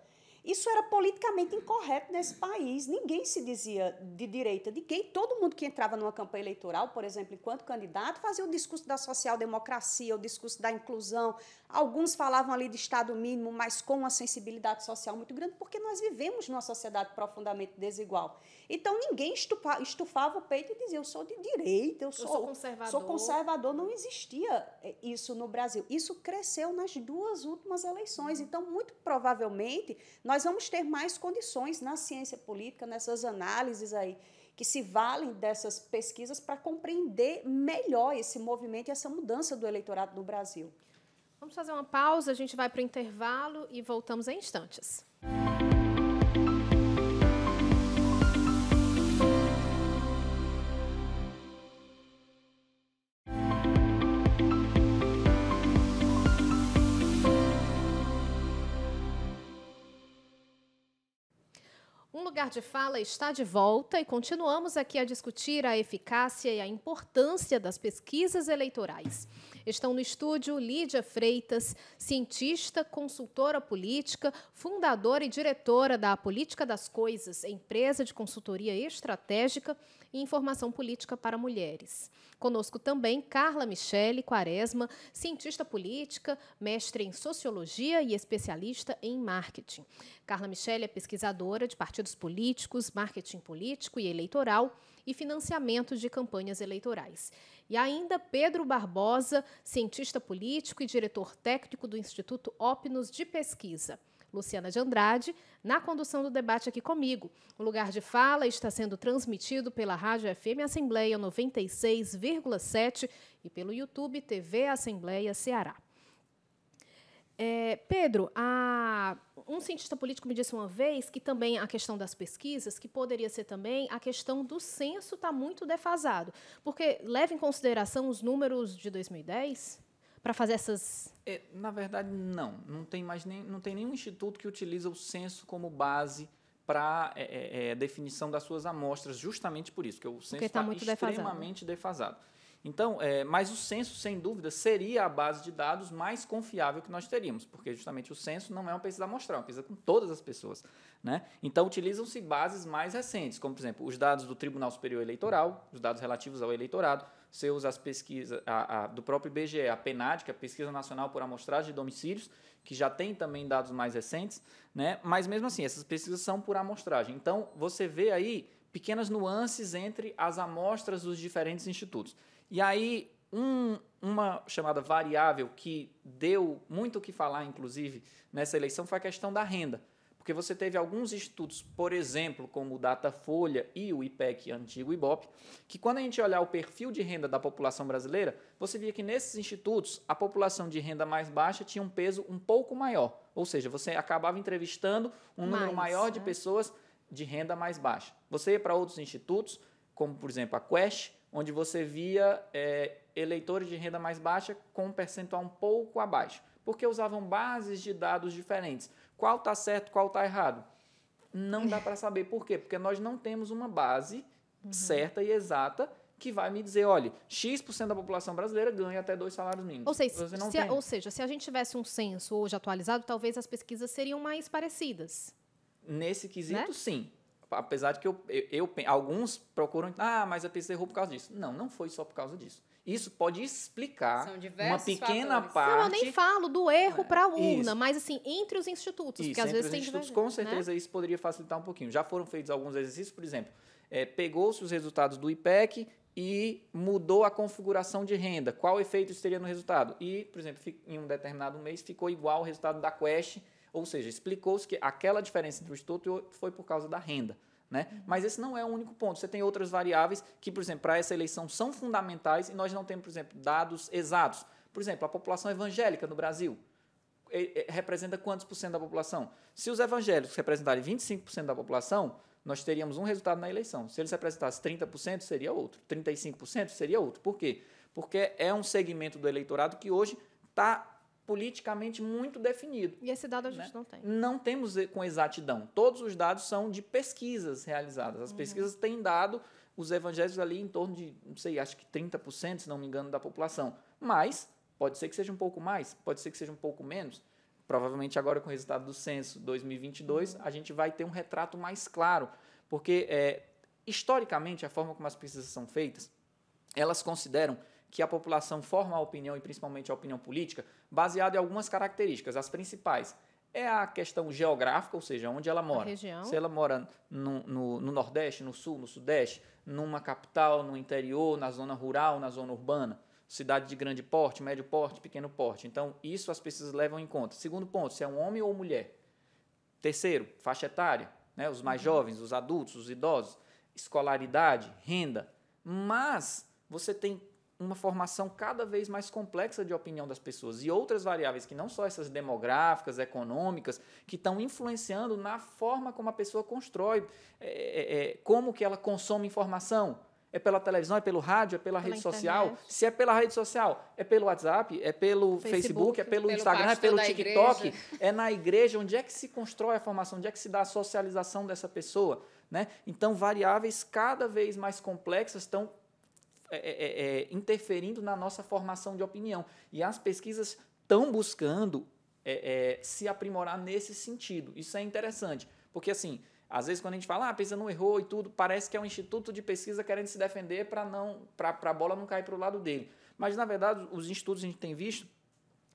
H: Isso era politicamente incorreto nesse país. Ninguém se dizia de direita. Ninguém, todo mundo que entrava numa campanha eleitoral, por exemplo, enquanto candidato, fazia o discurso da social-democracia, o discurso da inclusão. Alguns falavam ali de Estado mínimo, mas com uma sensibilidade social muito grande, porque nós vivemos numa sociedade profundamente desigual. Então ninguém estufa, estufava o peito e dizia: eu sou de direita, eu sou, eu
A: sou conservador.
H: Sou conservador. Não existia eh, isso no Brasil. Isso cresceu nas duas últimas eleições. Então, muito provavelmente, nós vamos ter mais condições na ciência política, nessas análises aí que se valem dessas pesquisas para compreender melhor esse movimento e essa mudança do eleitorado no Brasil.
A: Vamos fazer uma pausa, a gente vai para o intervalo e voltamos em instantes. Lugar de fala está de volta e continuamos aqui a discutir a eficácia e a importância das pesquisas eleitorais. Estão no estúdio Lídia Freitas, cientista, consultora política, fundadora e diretora da Política das Coisas, empresa de consultoria estratégica e informação política para mulheres. Conosco também Carla Michele Quaresma, cientista política, mestre em sociologia e especialista em marketing. Carla Michele é pesquisadora de partidos políticos, marketing político e eleitoral e financiamento de campanhas eleitorais. E ainda Pedro Barbosa, cientista político e diretor técnico do Instituto Opnos de Pesquisa. Luciana de Andrade, na condução do debate aqui comigo. O lugar de fala está sendo transmitido pela Rádio FM Assembleia 96,7 e pelo YouTube TV Assembleia Ceará. É, Pedro, a, um cientista político me disse uma vez que também a questão das pesquisas, que poderia ser também a questão do censo está muito defasado, porque leva em consideração os números de 2010 para fazer essas.
I: É, na verdade, não. Não tem mais nem, não tem nenhum instituto que utiliza o censo como base para é, é, é, definição das suas amostras, justamente por isso, porque o censo está tá extremamente defasado. defasado. Então, é, mas o censo, sem dúvida, seria a base de dados mais confiável que nós teríamos, porque justamente o censo não é uma pesquisa amostral, é uma pesquisa com todas as pessoas. Né? Então, utilizam-se bases mais recentes, como, por exemplo, os dados do Tribunal Superior Eleitoral, os dados relativos ao eleitorado, você usa as pesquisas a, a, do próprio IBGE, a PENAD, que é a Pesquisa Nacional por Amostragem de Domicílios, que já tem também dados mais recentes, né? mas mesmo assim, essas pesquisas são por amostragem. Então, você vê aí pequenas nuances entre as amostras dos diferentes institutos. E aí, um, uma chamada variável que deu muito o que falar, inclusive, nessa eleição foi a questão da renda. Porque você teve alguns institutos, por exemplo, como o Datafolha e o IPEC, antigo IBOP, que quando a gente olhar o perfil de renda da população brasileira, você via que nesses institutos a população de renda mais baixa tinha um peso um pouco maior. Ou seja, você acabava entrevistando um mais, número maior né? de pessoas de renda mais baixa. Você ia para outros institutos, como por exemplo a Quest, onde você via é, eleitores de renda mais baixa com um percentual um pouco abaixo, porque usavam bases de dados diferentes. Qual está certo, qual está errado? Não dá para saber por quê, porque nós não temos uma base uhum. certa e exata que vai me dizer, olha, X% da população brasileira ganha até dois salários mínimos.
A: Ou seja, se a, ou seja, se a gente tivesse um censo hoje atualizado, talvez as pesquisas seriam mais parecidas.
I: Nesse quesito, né? sim. Apesar de que eu, eu, eu, alguns procuram, ah, mas a pesquisa errou por causa disso. Não, não foi só por causa disso. Isso pode explicar uma pequena fatores. parte. Não,
A: eu nem falo do erro para a urna, isso. mas assim, entre os institutos, isso, porque às vezes tem institutos,
I: Com né? certeza né? isso poderia facilitar um pouquinho. Já foram feitos alguns exercícios, por exemplo, é, pegou-se os resultados do IPEC e mudou a configuração de renda. Qual efeito isso teria no resultado? E, por exemplo, em um determinado mês ficou igual ao resultado da Quest ou seja, explicou-se que aquela diferença entre o instituto foi por causa da renda. Né? Uhum. Mas esse não é o único ponto. Você tem outras variáveis que, por exemplo, para essa eleição são fundamentais e nós não temos, por exemplo, dados exatos. Por exemplo, a população evangélica no Brasil representa quantos por cento da população? Se os evangélicos representarem 25% da população, nós teríamos um resultado na eleição. Se eles representassem 30%, seria outro. 35% seria outro. Por quê? Porque é um segmento do eleitorado que hoje está politicamente muito definido.
A: E esse dado a gente né? não tem.
I: Não temos com exatidão. Todos os dados são de pesquisas realizadas. As uhum. pesquisas têm dado os evangélicos ali em torno de, não sei, acho que 30%, se não me engano, da população. Mas pode ser que seja um pouco mais, pode ser que seja um pouco menos. Provavelmente agora com o resultado do censo 2022, uhum. a gente vai ter um retrato mais claro, porque é, historicamente a forma como as pesquisas são feitas, elas consideram que a população forma a opinião, e principalmente a opinião política, baseado em algumas características. As principais é a questão geográfica, ou seja, onde ela mora. Se ela mora no, no, no, Nordeste, no Sul, no Sudeste, numa capital, no interior, na zona rural, na zona urbana. Cidade de grande porte, médio porte, pequeno porte. Então, isso as pesquisas levam em conta. Segundo ponto, se é um homem ou mulher. Terceiro, faixa etária, né? os mais uhum. jovens, os adultos, os idosos. Escolaridade, renda. Mas você tem uma formação cada vez mais complexa de opinião das pessoas e outras variáveis que não só essas demográficas, econômicas, que estão influenciando na forma como a pessoa constrói, é, é, é, como que ela consome informação. É pela televisão, é pelo rádio, é pela, pela rede internet. social. Se é pela rede social, é pelo WhatsApp, é pelo Facebook, Facebook é pelo, pelo Instagram, é pelo TikTok, é na igreja. Onde é que se constrói a formação? Onde é que se dá a socialização dessa pessoa? Né? Então, variáveis cada vez mais complexas estão é é, é, é, interferindo na nossa formação de opinião. E as pesquisas estão buscando é, se aprimorar nesse sentido. Isso é interessante, porque assim, às vezes quando a gente fala, ah, a pesquisa não errou e tudo, parece que é um instituto de pesquisa querendo se defender para não para a bola não cair para o lado dele. Mas, na verdade, os institutos a gente tem visto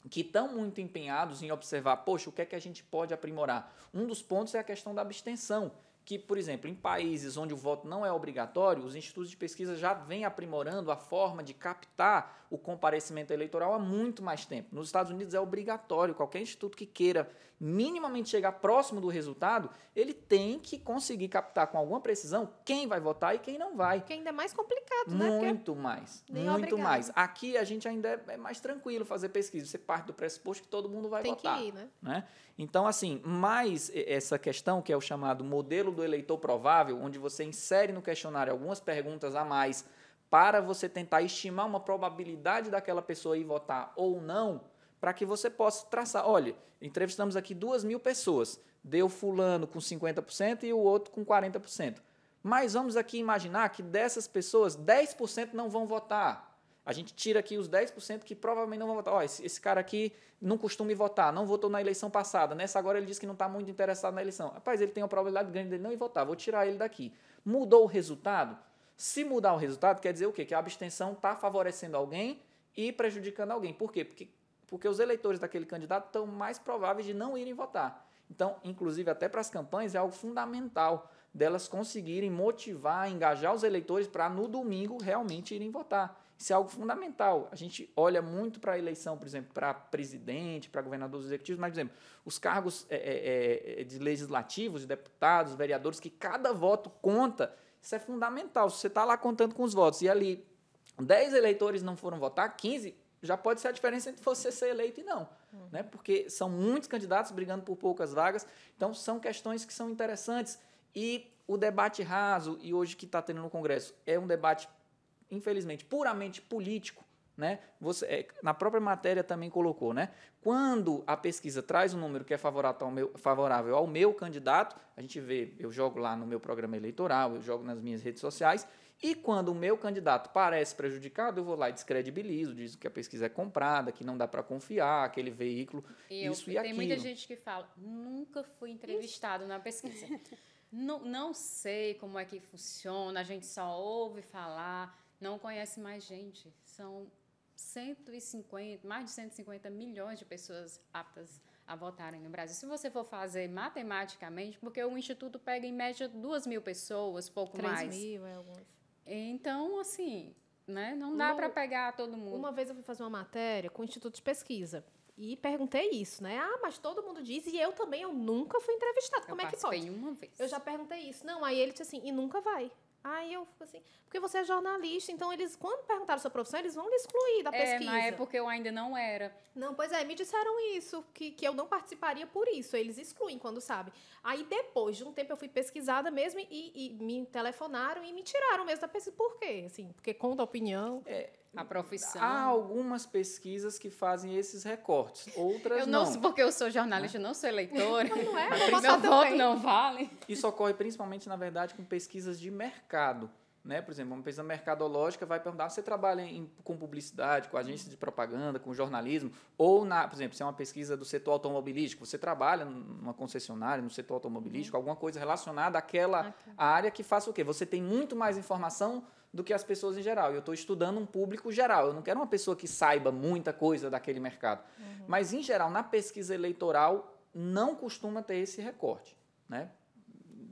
I: que estão muito empenhados em observar, poxa, o que é que a gente pode aprimorar? Um dos pontos é a questão da abstenção que, por exemplo, em países onde o voto não é obrigatório, os institutos de pesquisa já vêm aprimorando a forma de captar o comparecimento eleitoral há muito mais tempo. Nos Estados Unidos é obrigatório, qualquer instituto que queira minimamente chegar próximo do resultado, ele tem que conseguir captar com alguma precisão quem vai votar e quem não vai.
A: Que ainda é mais complicado, né?
I: Muito mais,
A: Nem
I: muito
A: obrigado.
I: mais. Aqui a gente ainda é é mais tranquilo fazer pesquisa, você parte do pressuposto que todo mundo vai
A: Tem que
I: votar.
A: ir, né?
I: né? Então, assim, mais essa questão, que é o chamado modelo do eleitor provável, onde você insere no questionário algumas perguntas a mais para você tentar estimar uma probabilidade daquela pessoa ir votar ou não, para que você possa traçar. Olha, entrevistamos aqui duas mil pessoas, deu fulano com 50% e o outro com 40%. Mas vamos aqui imaginar que dessas pessoas, 10% não vão votar. A gente tira aqui os 10% que provavelmente não vão votar. Ó, esse, esse cara aqui não costuma votar, não votou na eleição passada. Nessa agora ele diz que não está muito interessado na eleição. Rapaz, ele tem uma probabilidade grande dele não ir votar. Vou tirar ele daqui. Mudou o resultado? Se mudar o resultado, quer dizer o quê? Que a abstenção está favorecendo alguém e prejudicando alguém. Por quê? Porque, porque os eleitores daquele candidato estão mais prováveis de não irem votar. Então, inclusive, até para as campanhas é algo fundamental delas conseguirem motivar, engajar os eleitores para no domingo realmente irem votar. Isso é algo fundamental. A gente olha muito para a eleição, por exemplo, para presidente, para governadores executivos, mas, por exemplo, os cargos é, é, de legislativos, de deputados, vereadores, que cada voto conta, isso é fundamental. Se você está lá contando com os votos e ali 10 eleitores não foram votar, 15 já pode ser a diferença entre você ser eleito e não. Né? Porque são muitos candidatos brigando por poucas vagas. Então, são questões que são interessantes. E o debate raso, e hoje que está tendo no Congresso, é um debate, infelizmente, puramente político. Né? Você, é, na própria matéria também colocou, né? Quando a pesquisa traz um número que é favorável ao, meu, favorável ao meu candidato, a gente vê, eu jogo lá no meu programa eleitoral, eu jogo nas minhas redes sociais, e quando o meu candidato parece prejudicado, eu vou lá e descredibilizo, diz que a pesquisa é comprada, que não dá para confiar, aquele veículo,
J: eu-
I: isso e
J: tem
I: aquilo.
J: muita gente que fala, nunca fui entrevistado na pesquisa. não, não sei como é que funciona, a gente só ouve falar, não conhece mais gente. São 150, mais de 150 milhões de pessoas aptas a votarem no Brasil. Se você for fazer matematicamente, porque o Instituto pega em média duas mil pessoas, pouco
A: 3
J: mais.
A: mil, é alguns.
J: Então, assim, né, não dá para pegar todo mundo.
A: Uma vez eu fui fazer uma matéria com o Instituto de Pesquisa. E perguntei isso, né? Ah, mas todo mundo diz, e eu também, eu nunca fui entrevistado.
J: Eu
A: Como é que pode?
J: uma vez.
A: Eu já perguntei isso. Não, aí ele disse assim, e nunca vai. Aí eu fico assim, porque você é jornalista, então eles, quando perguntaram sua profissão, eles vão lhe excluir da
J: É,
A: pesquisa.
J: na época eu ainda não era.
A: Não, pois é, me disseram isso, que, que eu não participaria por isso. Eles excluem quando sabe. Aí depois de um tempo eu fui pesquisada mesmo e, e me telefonaram e me tiraram mesmo da pesquisa. Por quê? Assim, porque conta a opinião.
J: A profissão.
I: Há algumas pesquisas que fazem esses recortes, outras
J: Eu não,
I: não.
J: porque eu sou jornalista, eu não sou eleitora.
A: Não é?
J: Meu
A: Vou votar
J: voto
A: também.
J: não vale.
I: Isso ocorre principalmente, na verdade, com pesquisas de mercado. Né? Por exemplo, uma pesquisa mercadológica vai perguntar se você trabalha em- com publicidade, com agência de propaganda, com jornalismo, ou, na, por exemplo, se é uma pesquisa do setor automobilístico, você trabalha numa concessionária, no setor automobilístico, alguma coisa relacionada àquela área que faça o quê? Você tem muito mais informação do que as pessoas em geral. E eu estou estudando um público geral. Eu não quero uma pessoa que saiba muita coisa daquele mercado. Mas, em geral, na pesquisa eleitoral, não costuma ter esse recorte. Né?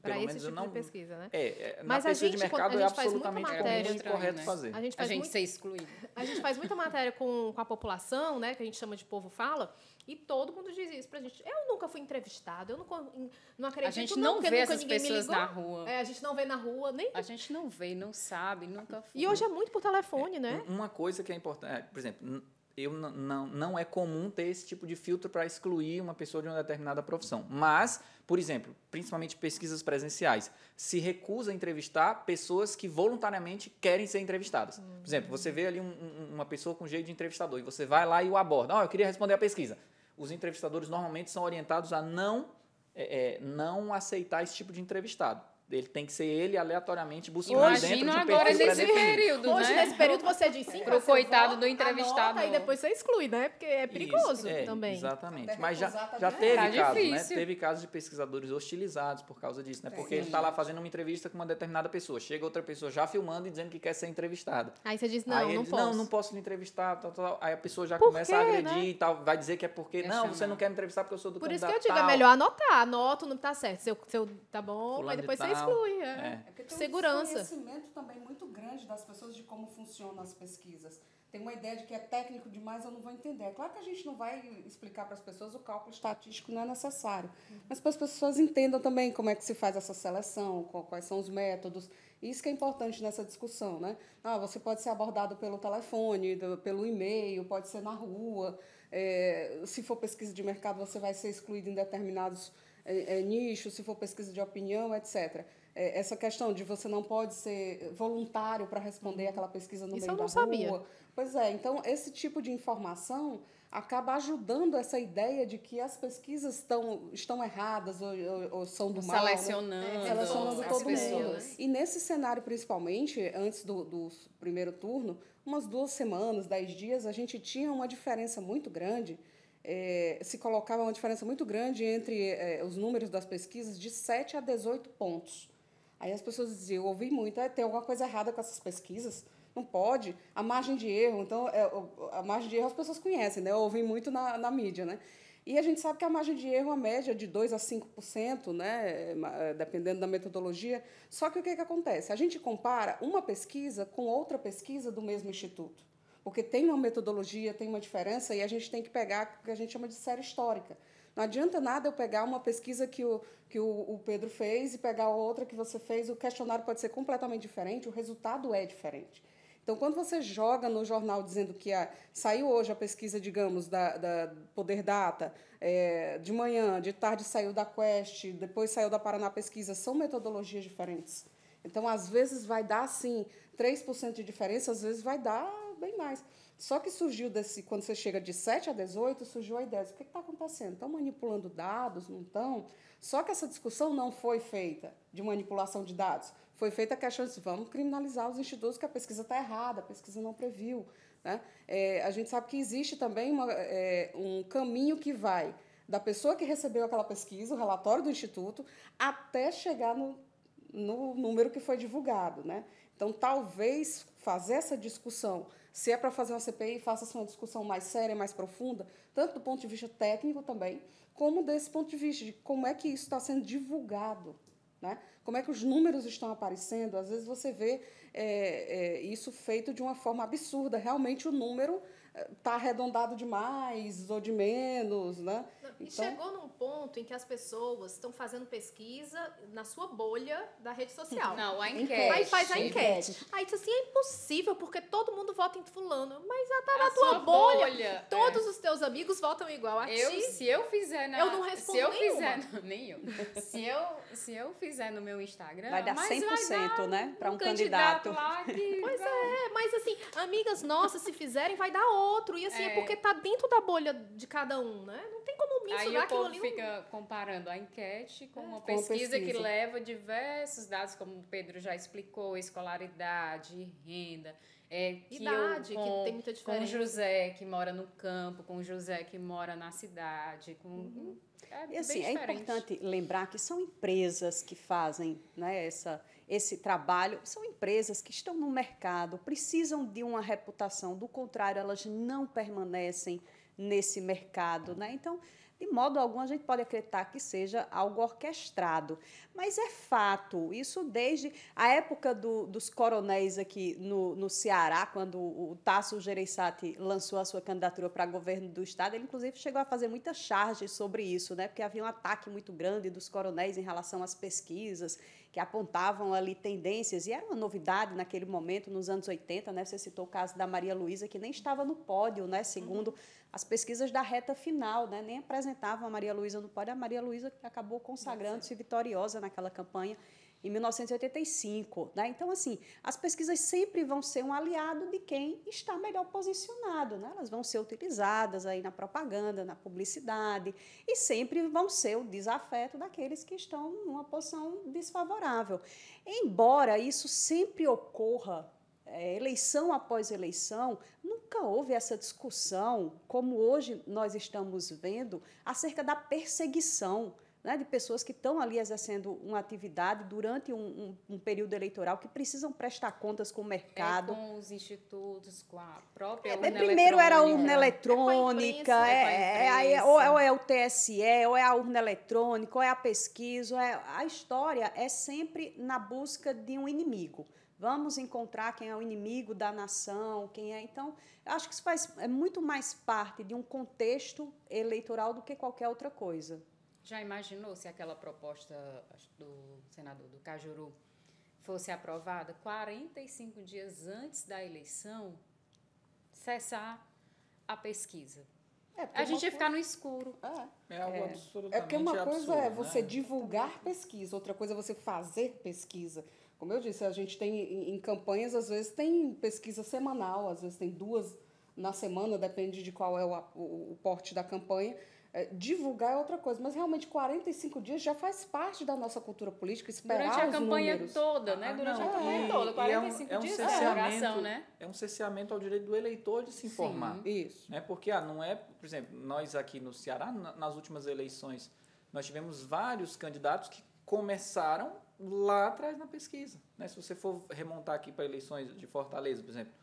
A: Para
I: Pelo
A: esse
I: menos eu
A: tipo
I: não,
A: de pesquisa, né?
I: é, é, na
A: Mas a
I: pesquisa
A: gente,
I: de mercado
A: a
I: é
A: gente faz muita
I: absolutamente
A: matéria,
I: comum e
J: estranho,
I: correto
J: né?
I: fazer.
A: A gente
J: A
A: faz
J: gente
A: muito,
J: ser excluído.
A: a gente faz muita matéria com, com a população, né? Que a gente chama de povo fala. E todo mundo diz isso pra gente. Eu nunca fui entrevistado, eu não, não acredito
J: A gente
A: não,
J: não vê
A: nunca
J: essas
A: ninguém me
J: pessoas
A: ligou.
J: na rua.
A: É, a gente não vê na rua, nem...
J: A gente não vê, não sabe, nunca foi.
A: E hoje é muito por telefone, né?
I: Um- Uma coisa que é importante, é, por exemplo, eu não, não é comum ter esse tipo de filtro para excluir uma pessoa de uma determinada profissão. Mas, por exemplo, principalmente pesquisas presenciais, se recusa a entrevistar pessoas que voluntariamente querem ser entrevistadas. Por exemplo, você vê ali um- um- uma pessoa com jeito de entrevistador e você vai lá e o aborda. Oh, eu queria responder a pesquisa. Os entrevistadores normalmente são orientados a não, é, é, não aceitar esse tipo de entrevistado. Ele tem que ser ele aleatoriamente buscando
J: Hoje,
I: dentro de
J: agora
I: perfil
J: nesse
I: pré-definido.
J: período,
A: Hoje,
J: né?
A: nesse período, você diz sim.
J: Pro coitado
A: volta,
J: do entrevistado.
A: E depois você exclui, né? Porque é perigoso
I: Isso, é,
A: também.
I: Exatamente. Mas já,
K: tá
I: já teve
J: Tá
I: casos, né? Teve casos de pesquisadores hostilizados por causa disso, né? Porque
K: Sim.
I: ele está lá fazendo uma entrevista com uma determinada pessoa. Chega outra pessoa já filmando e dizendo que quer ser entrevistada.
A: Aí você diz, não,
I: Aí ele
A: não
I: diz,
A: posso.
I: não, não posso lhe entrevistar, tal, tal. Aí a pessoa já
A: Por
I: começa a
A: quê,
I: agredir
A: né?
I: e tal, vai dizer que é porque, não,
J: chamar.
I: você não quer me entrevistar porque eu sou do
A: Por isso que eu digo, é melhor anotar. Anoto, não tá certo. Seu, seu tá bom, mas
I: de
A: depois você. Exclui. É.
I: É.
K: É tem
A: Segurança.
K: um desconhecimento também muito grande das pessoas de como funcionam as pesquisas. Tem uma ideia de que é técnico demais, eu não vou entender. É claro que a gente não vai explicar para as pessoas o cálculo estatístico não é necessário. Mas para as pessoas entendam também como é que se faz essa seleção, quais são os métodos. Isso que é importante nessa discussão, né? Ah, você pode ser abordado pelo telefone, do- pelo e-mail, pode ser na rua. É, se for pesquisa de mercado, você vai ser excluído em determinados é, é, nichos, se for pesquisa de opinião, etc. É, essa questão de você não pode ser voluntário para responder aquela pesquisa no
A: Uhum. Isso
K: meio
A: eu não
K: da
A: sabia.
K: rua. Pois é, então esse tipo de informação acaba ajudando essa ideia de que as pesquisas estão, estão erradas ou, ou- ou são do mal. né?
J: Selecionando,
K: Selecionando
J: as
K: todo
J: pessoas.
K: mundo. E nesse cenário, principalmente, antes do, do primeiro turno, umas duas semanas, dez dias, a gente tinha uma diferença muito grande, eh, se colocava uma diferença muito grande entre eh, os números das pesquisas de 7 a 18 pontos. Aí as pessoas diziam, eu ouvi muito, "É, tem alguma coisa errada com essas pesquisas? Não pode. A margem de erro, então, é, a margem de erro as pessoas conhecem, né? Ouvi muito na, na mídia, né? E a gente sabe que a margem de erro, a média é de 2% a 5%, né? eh, dependendo da metodologia. Só que o que, que acontece? A gente compara uma pesquisa com outra pesquisa do mesmo instituto. Porque tem uma metodologia, tem uma diferença, e a gente tem que pegar o que a gente chama de série histórica. Não adianta nada eu pegar uma pesquisa que o, que o, o Pedro fez e pegar outra que você fez, o questionário pode ser completamente diferente, o resultado é diferente. Então, quando você joga no jornal dizendo que a, saiu hoje a pesquisa, digamos, da, da Poder Data, é, de manhã, de tarde saiu da Quest, depois saiu da Paraná Pesquisa, são metodologias diferentes. Então, às vezes vai dar, assim, 3% de diferença, às vezes vai dar bem mais. Só que surgiu desse, quando você chega de 7 a 18, surgiu a ideia de o que está acontecendo? Estão manipulando dados, não estão? Só que essa discussão não foi feita de manipulação de dados. Foi feita a questão de vamos criminalizar os institutos que a pesquisa está errada, a pesquisa não previu. Né? É, a gente sabe que existe também uma, é, um caminho que vai da pessoa que recebeu aquela pesquisa, o relatório do instituto, até chegar no, no número que foi divulgado. Né? Então, talvez fazer essa discussão, se é para fazer uma CPI, faça-se uma discussão mais séria, mais profunda, tanto do ponto de vista técnico também, como desse ponto de vista de como é que isso está sendo divulgado. Né? Como é que os números estão aparecendo? Às vezes você vê é, é, isso feito de uma forma absurda. Realmente o número está arredondado demais ou de menos. Né?
A: E então... chegou num ponto em que as pessoas estão fazendo pesquisa na sua bolha da rede social.
J: Não, a enquete.
A: Aí faz a enquete. Aí diz assim, é impossível, porque todo mundo vota em fulano. Mas tá
J: a
A: na tua bolha.
J: bolha.
A: Todos é. os teus amigos votam igual a
J: eu,
A: ti.
J: Se eu fizer na...
A: Eu não respondo
J: Se eu
A: nenhuma.
J: fizer... Não, nem eu. se, eu, se eu fizer no meu Instagram...
H: Vai dar 100%,
J: vai dar
H: né? Para um,
J: um
H: candidato.
J: Lá que
A: pois é, mas assim, amigas nossas, se fizerem, vai dar outro. E assim, é, é porque tá dentro da bolha de cada um, né? Não tem como mensurar
J: Aí
A: aquilo
J: o povo
A: ali.
J: fica comparando a enquete com uma
K: com
J: pesquisa,
K: pesquisa,
J: que leva diversos dados, como o Pedro já explicou, escolaridade, renda. É, que
A: Idade,
J: eu, com,
A: que tem muita diferença.
J: Com o José, que mora no campo, com o José, que mora na cidade. Com,
H: uhum.
J: é
H: e assim, é importante lembrar que são empresas que fazem né, essa, esse trabalho, são empresas que estão no mercado, precisam de uma reputação, do contrário, elas não permanecem nesse mercado. Né? Então, de modo algum, a gente pode acreditar que seja algo orquestrado. Mas é fato, isso desde a época do, dos coronéis aqui no, no Ceará, quando o Tasso Gereissati lançou a sua candidatura para governo do Estado, ele, inclusive, chegou a fazer muita charge sobre isso, né? porque havia um ataque muito grande dos coronéis em relação às pesquisas, que apontavam ali tendências, e era uma novidade naquele momento, nos anos 80, né? Você citou o caso da Maria Luísa, que nem estava no pódio, né? Segundo uhum. As pesquisas da reta final, né? Nem apresentavam a Maria Luísa no pódio, a Maria Luísa acabou consagrando-se vitoriosa naquela campanha. em 1985. Né? Então, assim, as pesquisas sempre vão ser um aliado de quem está melhor posicionado. Né? Elas vão ser utilizadas aí na propaganda, na publicidade, e sempre vão ser o desafeto daqueles que estão numa posição desfavorável. Embora isso sempre ocorra é, eleição após eleição, nunca houve essa discussão, como hoje nós estamos vendo, acerca da perseguição né, de pessoas que estão ali exercendo uma atividade durante um, um, um, período eleitoral, que precisam prestar contas com o mercado.
J: É com os institutos, com a própria é,
H: urna Primeiro era a urna eletrônica, é, é, é ou, ou, é o TSE, ou é a urna eletrônica, ou é a pesquisa. É, a história é sempre na busca de um inimigo. Vamos encontrar quem é o inimigo da nação, quem é. Então, acho que isso faz, é muito mais parte de um contexto eleitoral do que qualquer outra coisa.
J: Já imaginou se aquela proposta do senador do Cajuru fosse aprovada 45 dias antes da eleição, cessar a pesquisa? É, a gente ia ficar no escuro.
K: É, é algo é. absolutamente É porque uma coisa é você né? divulgar pesquisa, outra coisa é você fazer pesquisa. Como eu disse, a gente tem em, campanhas, às vezes tem pesquisa semanal, às vezes tem duas na semana, depende de qual é o, o, o porte da campanha. É, divulgar é outra coisa, mas realmente 45 dias já faz parte da nossa cultura política, esperar
J: Durante a campanha
K: números.
J: toda, né? Durante a campanha toda, 45 é um, dias é um cerceamento, né?
I: É um cerceamento ao direito do eleitor de se informar.
K: Sim, isso.
I: Né? Porque ah, não é, por exemplo, nós aqui no Ceará, nas últimas eleições, nós tivemos vários candidatos que começaram lá atrás na pesquisa. Né? Se você for remontar aqui para eleições de Fortaleza, por exemplo,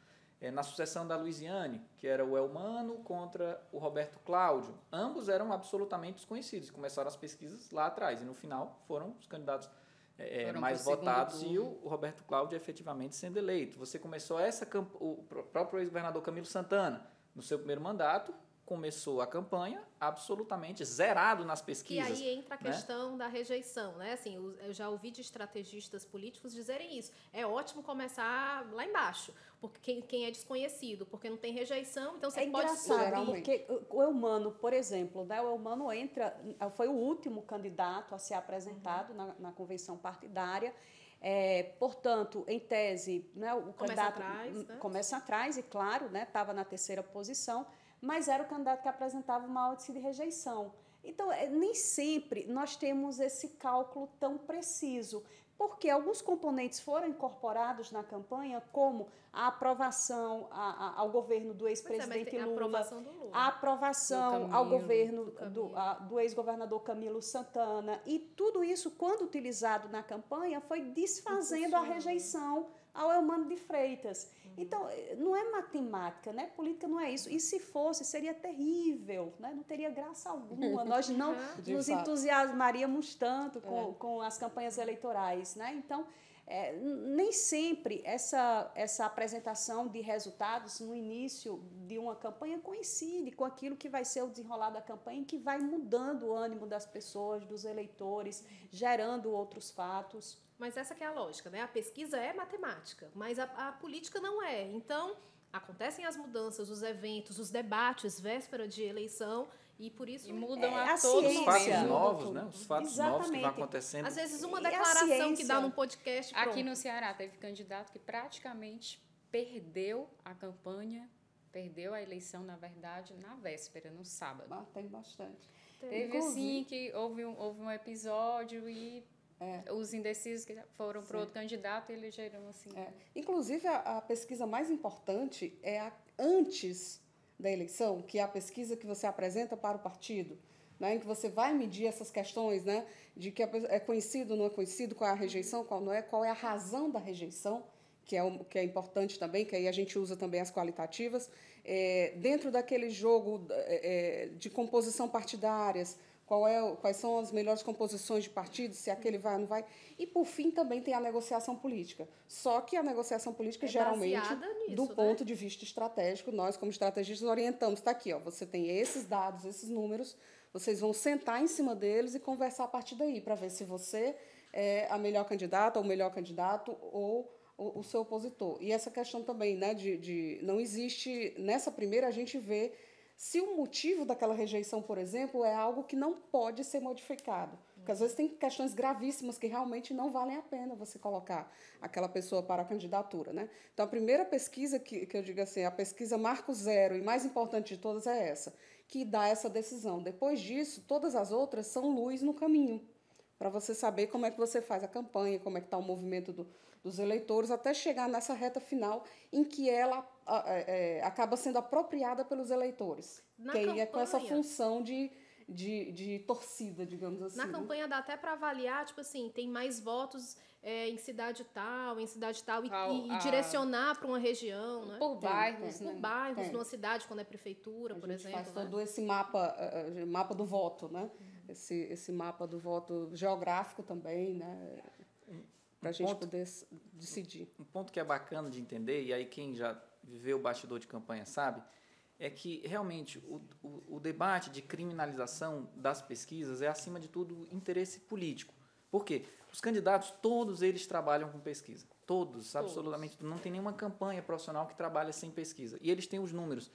I: é, na sucessão da Luiziane, que era o Elmano contra o Roberto Cláudio. Ambos eram absolutamente desconhecidos. Começaram as pesquisas lá atrás e no final foram os candidatos é, mais votados e o, o, Roberto Cláudio efetivamente sendo eleito. Você começou essa o próprio ex-governador Camilo Santana no seu primeiro mandato começou a campanha absolutamente zerado nas pesquisas.
A: E aí entra a né? questão da rejeição, né? Assim, eu já ouvi de estrategistas políticos dizerem isso. É ótimo começar lá embaixo, porque quem, quem é desconhecido, porque não tem rejeição, então você
H: é
A: pode
H: subir. Porque o Eumano, por exemplo, né? o Eumano entra, foi o último candidato a ser apresentado uhum. na, na convenção partidária. É, portanto, em tese, né, o
A: começa candidato atrás,
H: né? começa atrás e, claro, estava né, na terceira posição mas era o candidato que apresentava maior índice de rejeição. Então, é, nem sempre nós temos esse cálculo tão preciso, porque alguns componentes foram incorporados na campanha, como a aprovação a, a, ao governo do ex-presidente
A: é,
H: Lula,
A: a aprovação, do Lula.
H: A aprovação Camilo, ao governo do, do, do ex-governador Camilo Santana. E tudo isso, quando utilizado na campanha, foi desfazendo a rejeição ao Elmano de Freitas. Então, eh, não é matemática, né? Política não é isso. E se fosse, seria terrível, né? não teria graça alguma. Nós não nos entusiasmaríamos tanto com, é. com as campanhas eleitorais. Né? Então, é, nem sempre essa, essa apresentação de resultados no início de uma campanha coincide com aquilo que vai ser o desenrolar da campanha, que vai mudando o ânimo das pessoas, dos eleitores, gerando outros fatos.
A: Mas essa que é a lógica, né? A pesquisa é matemática, mas a, a política não é. Então, acontecem as mudanças, os eventos, os debates, véspera de eleição, e por isso
J: e mudam
H: é,
J: a, a todos
I: os fatos novos, né? Os fatos Exatamente. novos que vão acontecendo.
A: Às vezes uma declaração que dá num podcast.
J: Pronto. Aqui no Ceará teve candidato que praticamente perdeu a campanha, perdeu a eleição, na verdade, na véspera, no sábado.
K: Ah, tem bastante.
J: Teve assim que houve um, houve um episódio e é. Os indecisos que foram para outro candidato elegeram assim.
K: É. Inclusive, a, a, pesquisa mais importante é a antes da eleição, que é a pesquisa que você apresenta para o partido, né, em que você vai medir essas questões né, de que é conhecido, não é conhecido, qual é a rejeição, qual não é, qual é a razão da rejeição, que é, o, que é importante também, que aí a gente usa também as qualitativas. É, dentro daquele jogo é, é de composição partidárias, qual é, quais são as melhores composições de partido, se aquele vai ou não vai. E, por fim, também tem a negociação política. Só que a negociação política, é geralmente,
A: nisso,
K: do né? ponto de vista estratégico, nós, como estrategistas, orientamos. Está aqui, ó, você tem esses dados, esses números, vocês vão sentar em cima deles e conversar a partir daí, para ver se você é a melhor candidata, ou o melhor candidato, ou o, o seu opositor. E essa questão também, né, de, de não existe. Nessa primeira, a gente vê se o motivo daquela rejeição, por exemplo, é algo que não pode ser modificado. Porque às vezes tem questões gravíssimas que realmente não valem a pena você colocar aquela pessoa para a candidatura. Né? Então, a primeira pesquisa que, que eu digo assim, a pesquisa marco zero e mais importante de todas é essa, que dá essa decisão. Depois disso, todas as outras são luz no caminho, para você saber como é que você faz a campanha, como é que está o movimento do, dos eleitores, até chegar nessa reta final em que ela é, é, acaba sendo apropriada pelos eleitores. Na que campanha, é com essa função de, de, de torcida, digamos assim.
A: Na né? campanha dá até para avaliar, tipo assim, tem mais votos é, em cidade tal, em cidade tal, e, e, e direcionar para uma região, né?
J: Por bairros,
A: tem,
J: né?
A: Por bairros, tem. numa cidade, quando é prefeitura,
K: a
A: por exemplo.
K: faz né? todo esse mapa, uh, mapa do voto, né? Uhum. Esse, esse mapa do voto geográfico também, né? para a gente ponto, poder decidir.
I: Um ponto que é bacana de entender, e aí quem já viveu o bastidor de campanha sabe, é que realmente o, o, o, debate de criminalização das pesquisas é, acima de tudo, interesse político. Por quê? Os candidatos, todos eles trabalham com pesquisa. Todos, todos. absolutamente. Não tem nenhuma campanha profissional que trabalha sem pesquisa. E eles têm os números.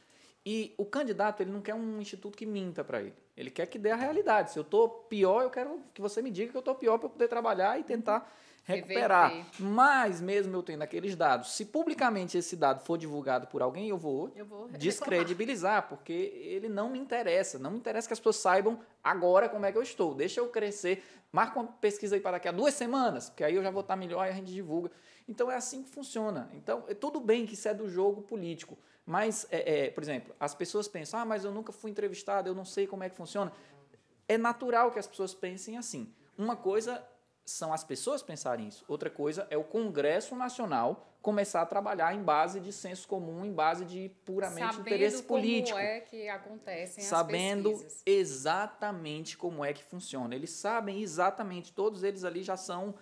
I: E o candidato, ele não quer um instituto que minta para ele. Ele quer que dê a realidade. Se eu estou pior, eu quero que você me diga que eu estou pior para eu poder trabalhar e tentar recuperar. Mas, mesmo eu tendo aqueles dados, se publicamente esse dado for divulgado por alguém, eu vou, eu vou descredibilizar, porque ele não me interessa. Não me interessa que as pessoas saibam agora como é que eu estou. Deixa eu crescer. Marca uma pesquisa aí para daqui a duas semanas, porque aí eu já vou estar melhor e a gente divulga. Então, é assim que funciona. Então, é tudo bem que isso é do jogo político. Mas, é, é, por exemplo, as pessoas pensam, ah, mas eu nunca fui entrevistado, eu não sei como é que funciona. É natural que as pessoas pensem assim. Uma coisa são as pessoas pensarem isso. Outra coisa é o Congresso Nacional começar a trabalhar em base de senso comum, em base de puramente
J: Sabendo
I: interesse político.
J: Sabendo como é que acontecem
I: Sabendo
J: as pesquisas.
I: exatamente como é que funciona. Eles sabem exatamente, todos eles ali já são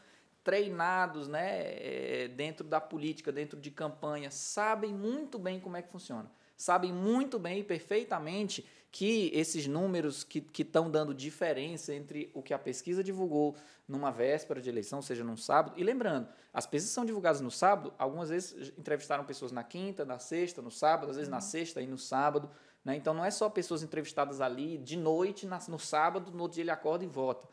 I: treinados né, eh, dentro da política, dentro de campanha, sabem muito bem como é que funciona. Sabem muito bem e perfeitamente que esses números que estão dando diferença entre o que a pesquisa divulgou numa véspera de eleição, seja num sábado, e lembrando, as pesquisas são divulgadas no sábado, algumas vezes entrevistaram pessoas na quinta, na sexta, no sábado, às vezes uhum. na sexta e no sábado, né? então não é só pessoas entrevistadas ali de noite, no sábado, no outro dia ele acorda e vota.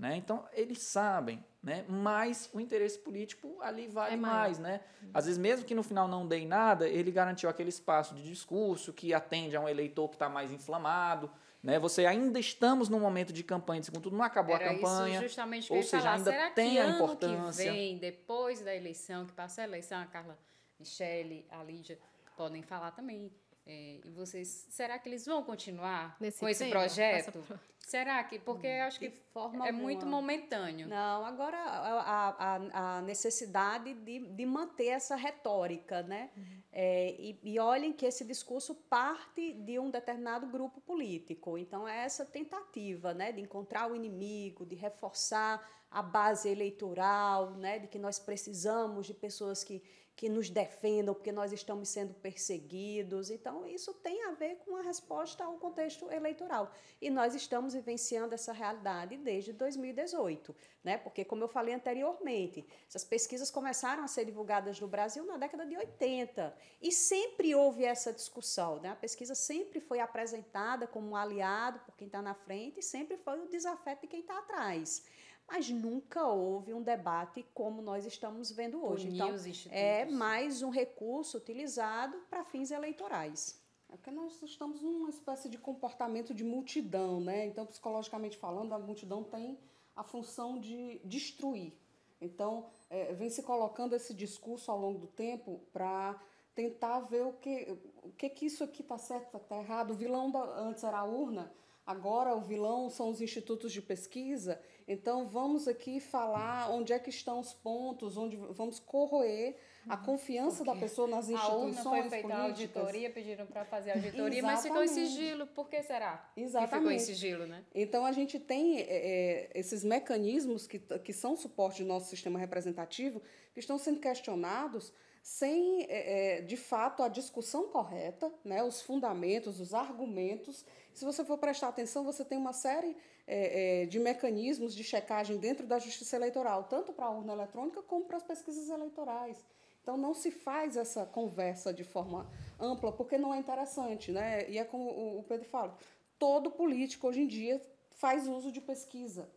I: Né? Então, eles sabem, né? mas o interesse político ali vale é mais. Né? Às vezes, mesmo que no final não dê nada, ele garantiu aquele espaço de discurso que atende a um eleitor que está mais inflamado. Né? Você ainda estamos num momento de campanha, segundo tudo, não acabou
J: Era
I: a campanha.
J: Isso justamente
I: ou seja,
J: falar.
I: ainda
J: Será
I: tem
J: que
I: a importância.
J: Que vem, depois da eleição, que passa a eleição, a Carla Michele, a Lídia podem falar também. É, e vocês, será que eles vão continuar Nesse com esse tema, projeto? Essa... Será que? Porque eu acho que forma é muito momentâneo.
H: Não, agora a, a, a necessidade de, de manter essa retórica, né? Uhum. É, e, e olhem que esse discurso parte de um determinado grupo político. Então, é essa tentativa né, de encontrar o inimigo, de reforçar a base eleitoral, né, de que nós precisamos de pessoas que que nos defendam porque nós estamos sendo perseguidos. Então, isso tem a ver com a resposta ao contexto eleitoral. E nós estamos vivenciando essa realidade desde 2018, né? Porque, como eu falei anteriormente, essas pesquisas começaram a ser divulgadas no Brasil na década de 80 e sempre houve essa discussão, né? A pesquisa sempre foi apresentada como um aliado por quem está na frente e sempre foi o desafeto de quem está atrás mas nunca houve um debate como nós estamos vendo hoje.
J: Unir
H: então,
J: é
H: mais um recurso utilizado para fins eleitorais.
K: É porque nós estamos numa espécie de comportamento de multidão, né? Então, psicologicamente falando, a multidão tem a função de destruir. Então, é, vem se colocando esse discurso ao longo do tempo para tentar ver o que, o que, que isso aqui está certo, está errado. O vilão da, antes era a urna, agora o vilão são os institutos de pesquisa. Então, vamos aqui falar onde é que estão os pontos, onde vamos corroer a uhum. confiança da pessoa nas instituições
J: A urna foi feita
K: políticas.
J: a auditoria, pediram para fazer a auditoria, mas ficou em sigilo. Por que será
K: Exatamente.
J: que ficou em sigilo, né?
K: Então, a gente tem é, é, esses mecanismos que, que são suporte do nosso sistema representativo que estão sendo questionados sem, é, é, de fato, a discussão correta, né, os fundamentos, os argumentos. Se você for prestar atenção, você tem uma série é, é, de mecanismos de checagem dentro da justiça eleitoral, tanto para a urna eletrônica como para as pesquisas eleitorais. Então, não se faz essa conversa de forma ampla, porque não é interessante. Né? E é como o Pedro fala, todo político, hoje em dia, faz uso de pesquisa,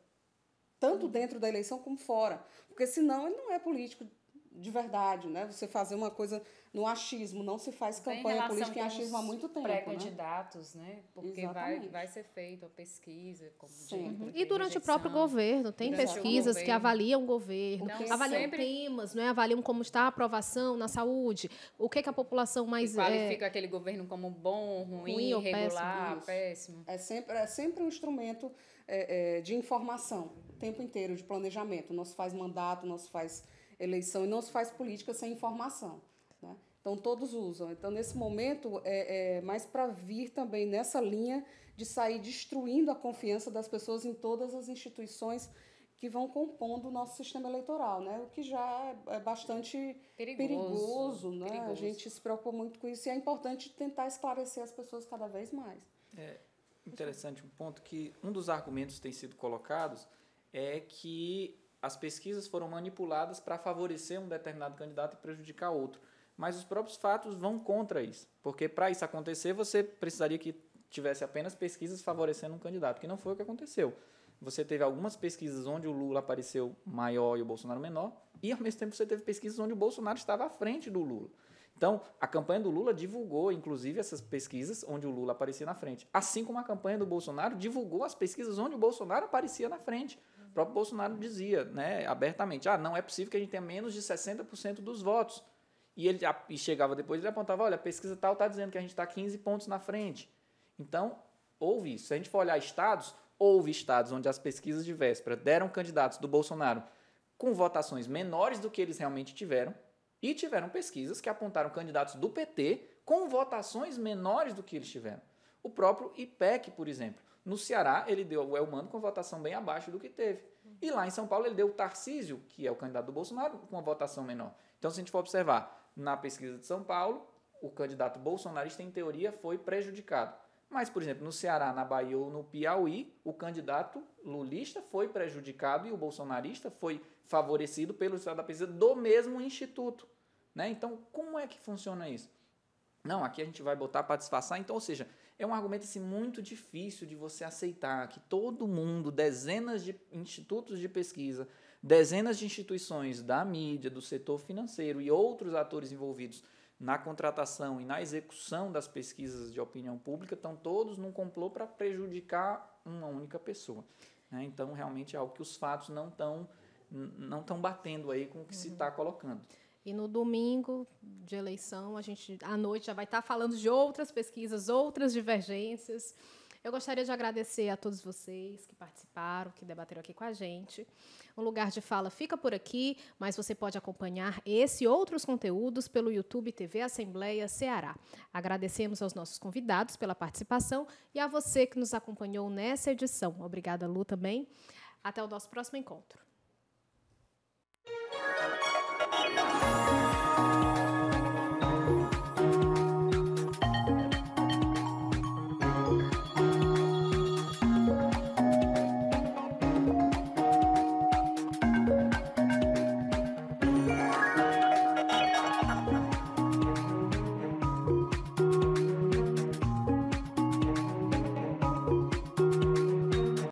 K: tanto dentro da eleição como fora. Porque, senão, ele não é político de verdade, né? Você fazer uma coisa no achismo, não se faz campanha política em achismo há muito tempo.
J: Né? Pré-candidatos, né? né? Porque vai, vai ser feita a pesquisa, como
A: Sim. E durante o próprio governo, tem durante pesquisas que avaliam o governo, então, avaliam sempre... temas, né? avaliam como está a aprovação na saúde, o que, que a população mais.
J: E qualifica é... aquele governo como bom, ruim, ruim irregular, péssimo. péssimo.
K: É, sempre, é sempre um instrumento é, é, de informação, o tempo inteiro, de planejamento. Não se faz mandato, não se faz eleição e não se faz política sem informação. Né? Então, todos usam. Então, nesse momento, é, é mais para vir também nessa linha de sair destruindo a confiança das pessoas em todas as instituições que vão compondo o nosso sistema eleitoral, né? o que já é bastante perigoso, perigoso né? Perigoso. A gente se preocupa muito com isso e é importante tentar esclarecer as pessoas cada vez mais.
I: É interessante um ponto que um dos argumentos que tem sido colocados é que as pesquisas foram manipuladas para favorecer um determinado candidato e prejudicar outro. Mas os próprios fatos vão contra isso, porque para isso acontecer você precisaria que tivesse apenas pesquisas favorecendo um candidato, que não foi o que aconteceu. Você teve algumas pesquisas onde o Lula apareceu maior e o Bolsonaro menor, e ao mesmo tempo você teve pesquisas onde o Bolsonaro estava à frente do Lula. Então, a campanha do Lula divulgou, inclusive, essas pesquisas onde o Lula aparecia na frente. Assim como a campanha do Bolsonaro divulgou as pesquisas onde o Bolsonaro aparecia na frente. O próprio Bolsonaro dizia né, abertamente: ah, não é possível que a gente tenha menos de 60% dos votos. E ele e chegava depois ele apontava: olha, a pesquisa tal está dizendo que a gente está 15 pontos na frente. Então, houve isso. Se a gente for olhar estados, houve estados onde as pesquisas de véspera deram candidatos do Bolsonaro com votações menores do que eles realmente tiveram, e tiveram pesquisas que apontaram candidatos do PT com votações menores do que eles tiveram. O próprio IPEC, por exemplo. No Ceará, ele deu o Elmano com votação bem abaixo do que teve. E lá em São Paulo, ele deu o Tarcísio, que é o candidato do Bolsonaro, com uma votação menor. Então, se a gente for observar, na pesquisa de São Paulo, o candidato bolsonarista, em teoria, foi prejudicado. Mas, por exemplo, no Ceará, na Bahia ou no Piauí, o candidato lulista foi prejudicado e o bolsonarista foi favorecido pelo estado da pesquisa do mesmo instituto. Né? Então, como é que funciona isso? Não, aqui a gente vai botar para disfarçar. Então, ou seja, é um argumento assim, muito difícil de você aceitar que todo mundo, dezenas de institutos de pesquisa, dezenas de instituições da mídia, do setor financeiro e outros atores envolvidos na contratação e na execução das pesquisas de opinião pública estão todos num complô para prejudicar uma única pessoa. Né? Então, realmente é algo que os fatos não estão não estão batendo aí com o que uhum. se está colocando.
A: E no domingo de eleição, a gente à noite já vai estar falando de outras pesquisas, outras divergências. Eu gostaria de agradecer a todos vocês que participaram, que debateram aqui com a gente. O lugar de fala fica por aqui, mas você pode acompanhar esse e outros conteúdos pelo YouTube TV Assembleia Ceará. Agradecemos aos nossos convidados pela participação e a você que nos acompanhou nessa edição. Obrigada, Lu, também. Até o nosso próximo encontro.